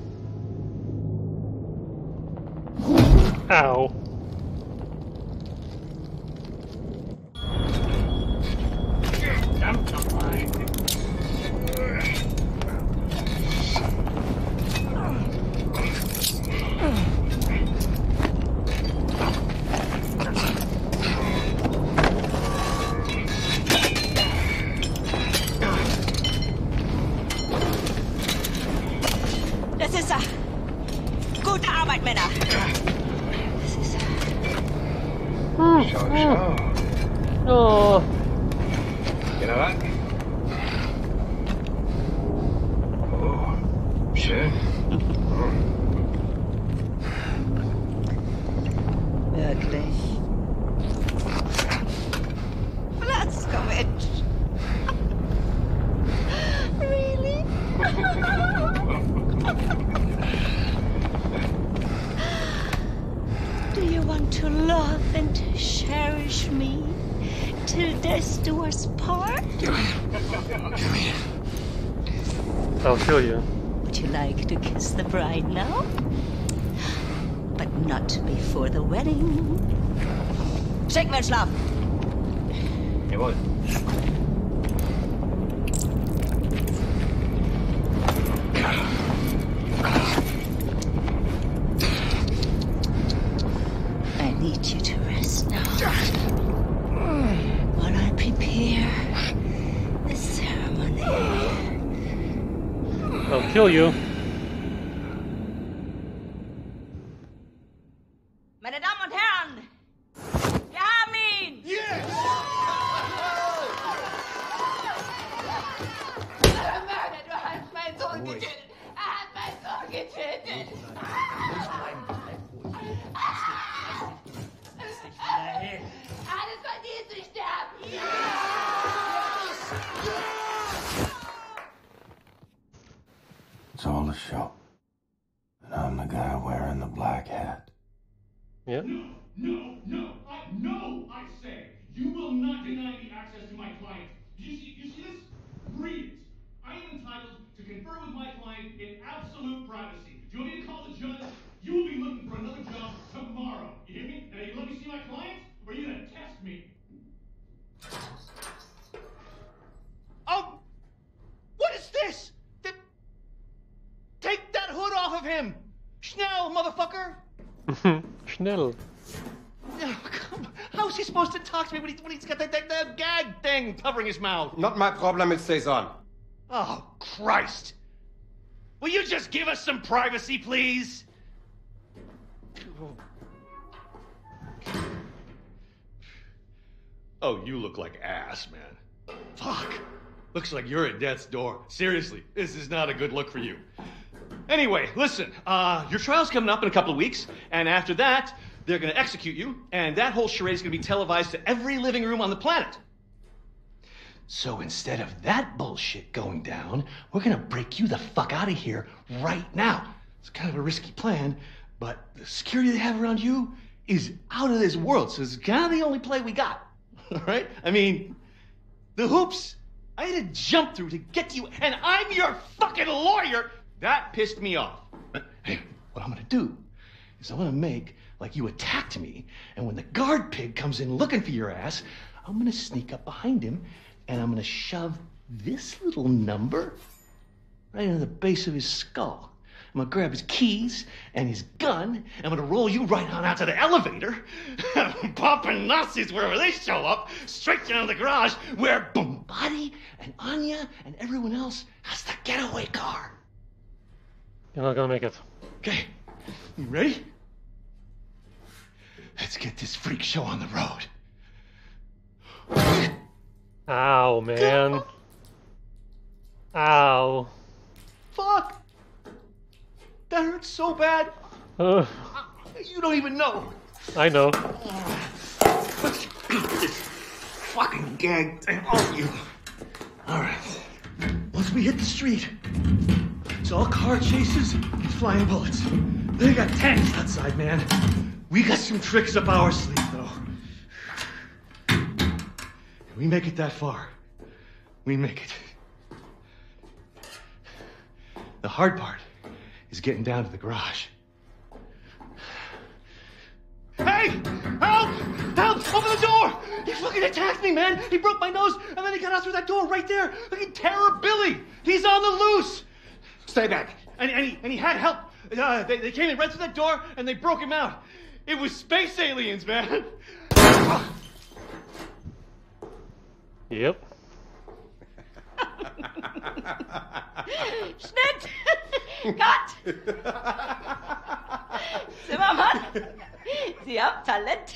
Confer with my client in absolute privacy. Do you want me to call the judge? You will be looking for another job tomorrow. You hear me? And are you let me see my client, or you're you gonna test me? Oh! What is this? Th- Take that hood off of him! Schnell, motherfucker! Schnell. Oh. How's he supposed to talk to me when, he, when he's got that, that, that gag thing covering his mouth? Not my problem, it stays on. Oh, Christ! Will you just give us some privacy, please? Oh, you look like ass, man. Fuck. Looks like you're at death's door. Seriously, this is not a good look for you. Anyway, listen, uh, your trial's coming up in a couple of weeks, and after that, they're gonna execute you, and that whole charade's gonna be televised to every living room on the planet. So instead of that bullshit going down, we're gonna break you the fuck out of here right now. It's kind of a risky plan, but the security they have around you is out of this world, so it's kind of the only play we got. All right? I mean, the hoops I had to jump through to get to you, and I'm your fucking lawyer. That pissed me off. Hey, what I'm gonna do is I'm gonna make like you attacked me, and when the guard pig comes in looking for your ass, I'm gonna sneak up behind him, and I'm gonna shove this little number right into the base of his skull. I'm gonna grab his keys and his gun. and I'm gonna roll you right on out to the elevator, popping Nazis wherever they show up, straight down to the garage where Bombate and Anya and everyone else has the getaway car. You're not gonna make it. Okay, you ready? Let's get this freak show on the road. Ow, man. Ow. Fuck! That hurts so bad. Ugh, You don't even know. I know. This fucking gag thing off you. All right. Once we hit the street, it's all car chases and flying bullets. They got tanks outside, man. We got some tricks up our sleeve, We make it that far. We make it. The hard part is getting down to the garage. Hey! Help! Help! Open the door! He fucking attacked me, man! He broke my nose, and then he got out through that door right there! Fucking Terror Billy! He's on the loose! Stay back! And, and, he, and he had help! Uh, they, they came in right through that door, and they broke him out! It was space aliens, man! Yep. Schnitt! Cut! Zimmermann, Sie haben Talent.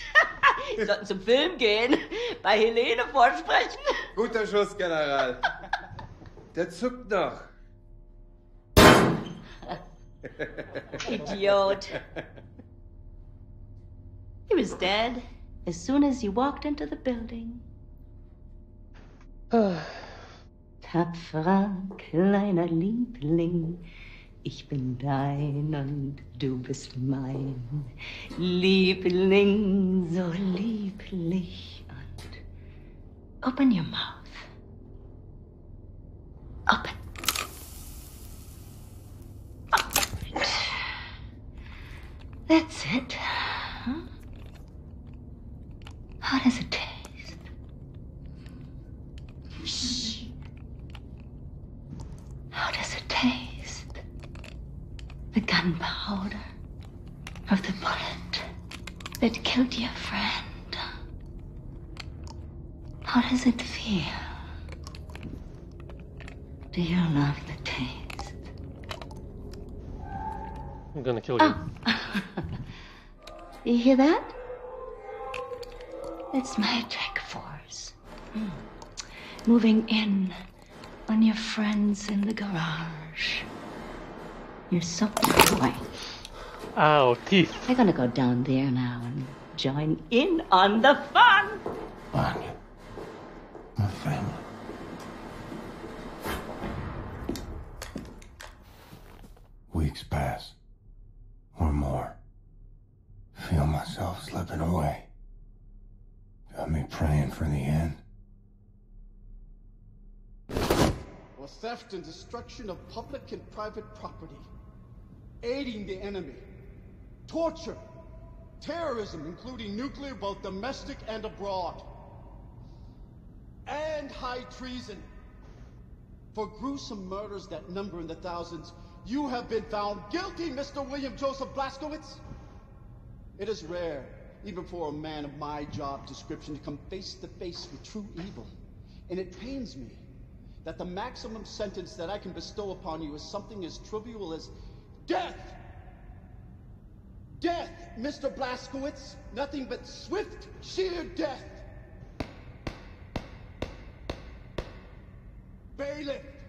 Sie sollten zum Film gehen, bei Helene vorsprechen. Guter Schuss, General. Der zuckt noch. Idiot. He was dead as soon as he walked into the building. Tapferer kleiner Liebling, Ich bin dein und du bist mein Liebling, so lieblich und open your mouth. Open. That's it. Hear that? It's my attack force. Hmm. Moving in on your friends in the garage. You're so boy. Ow, teeth. I'm gonna go down there now and join in on the fun. Anya. Theft and destruction of public and private property, aiding the enemy, torture, terrorism, including nuclear, both domestic and abroad, and high treason. For gruesome murders that number in the thousands, you have been found guilty, Mr. William Joseph Blazkowicz. It is rare, even for a man of my job description, to come face to face with true evil. And it pains me that the maximum sentence that I can bestow upon you is something as trivial as death. Death, Mr. Blazkowicz. Nothing but swift, sheer death. Bailiff.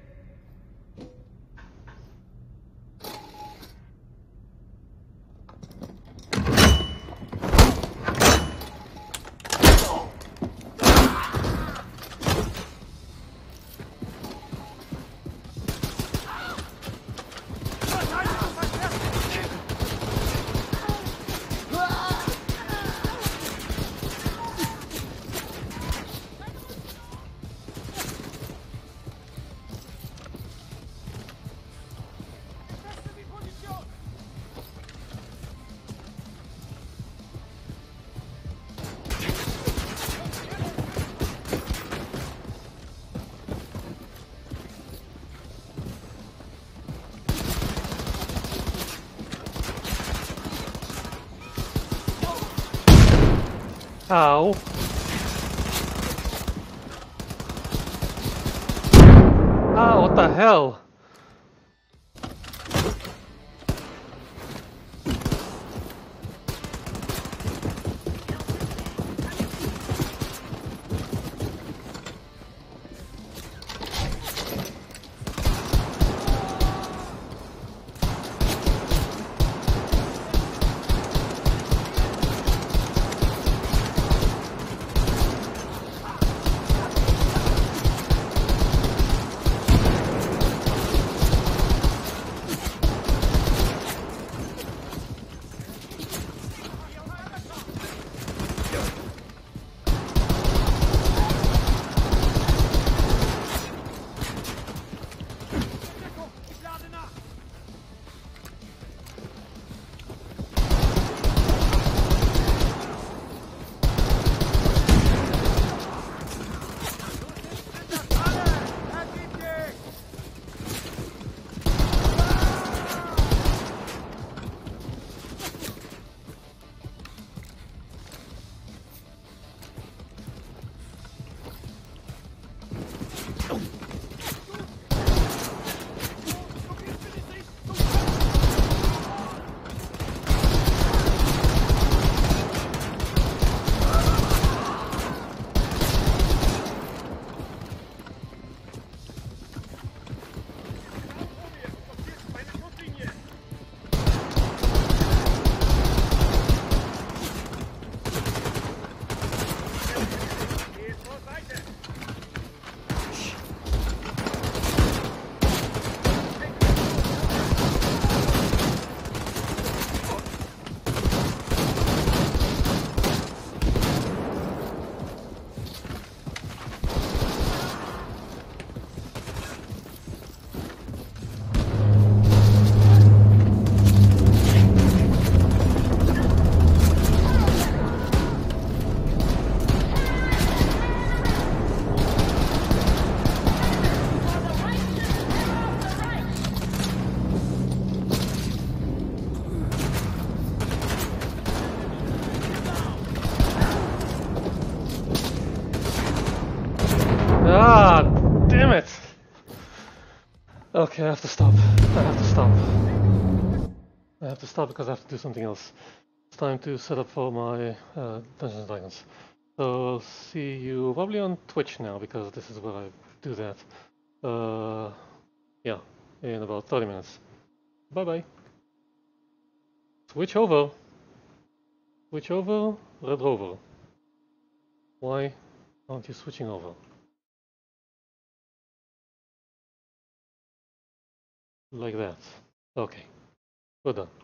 Ow. Ah, what the hell? Okay, I have to stop. I have to stop. I have to stop because I have to do something else. It's time to set up for my uh, Dungeons Dragons. So I'll see you probably on Twitch now because this is where I do that. Uh, yeah, in about 30 minutes. Bye bye. Switch over. Switch over, Red Rover. Why aren't you switching over? Like that. Okay, we're done.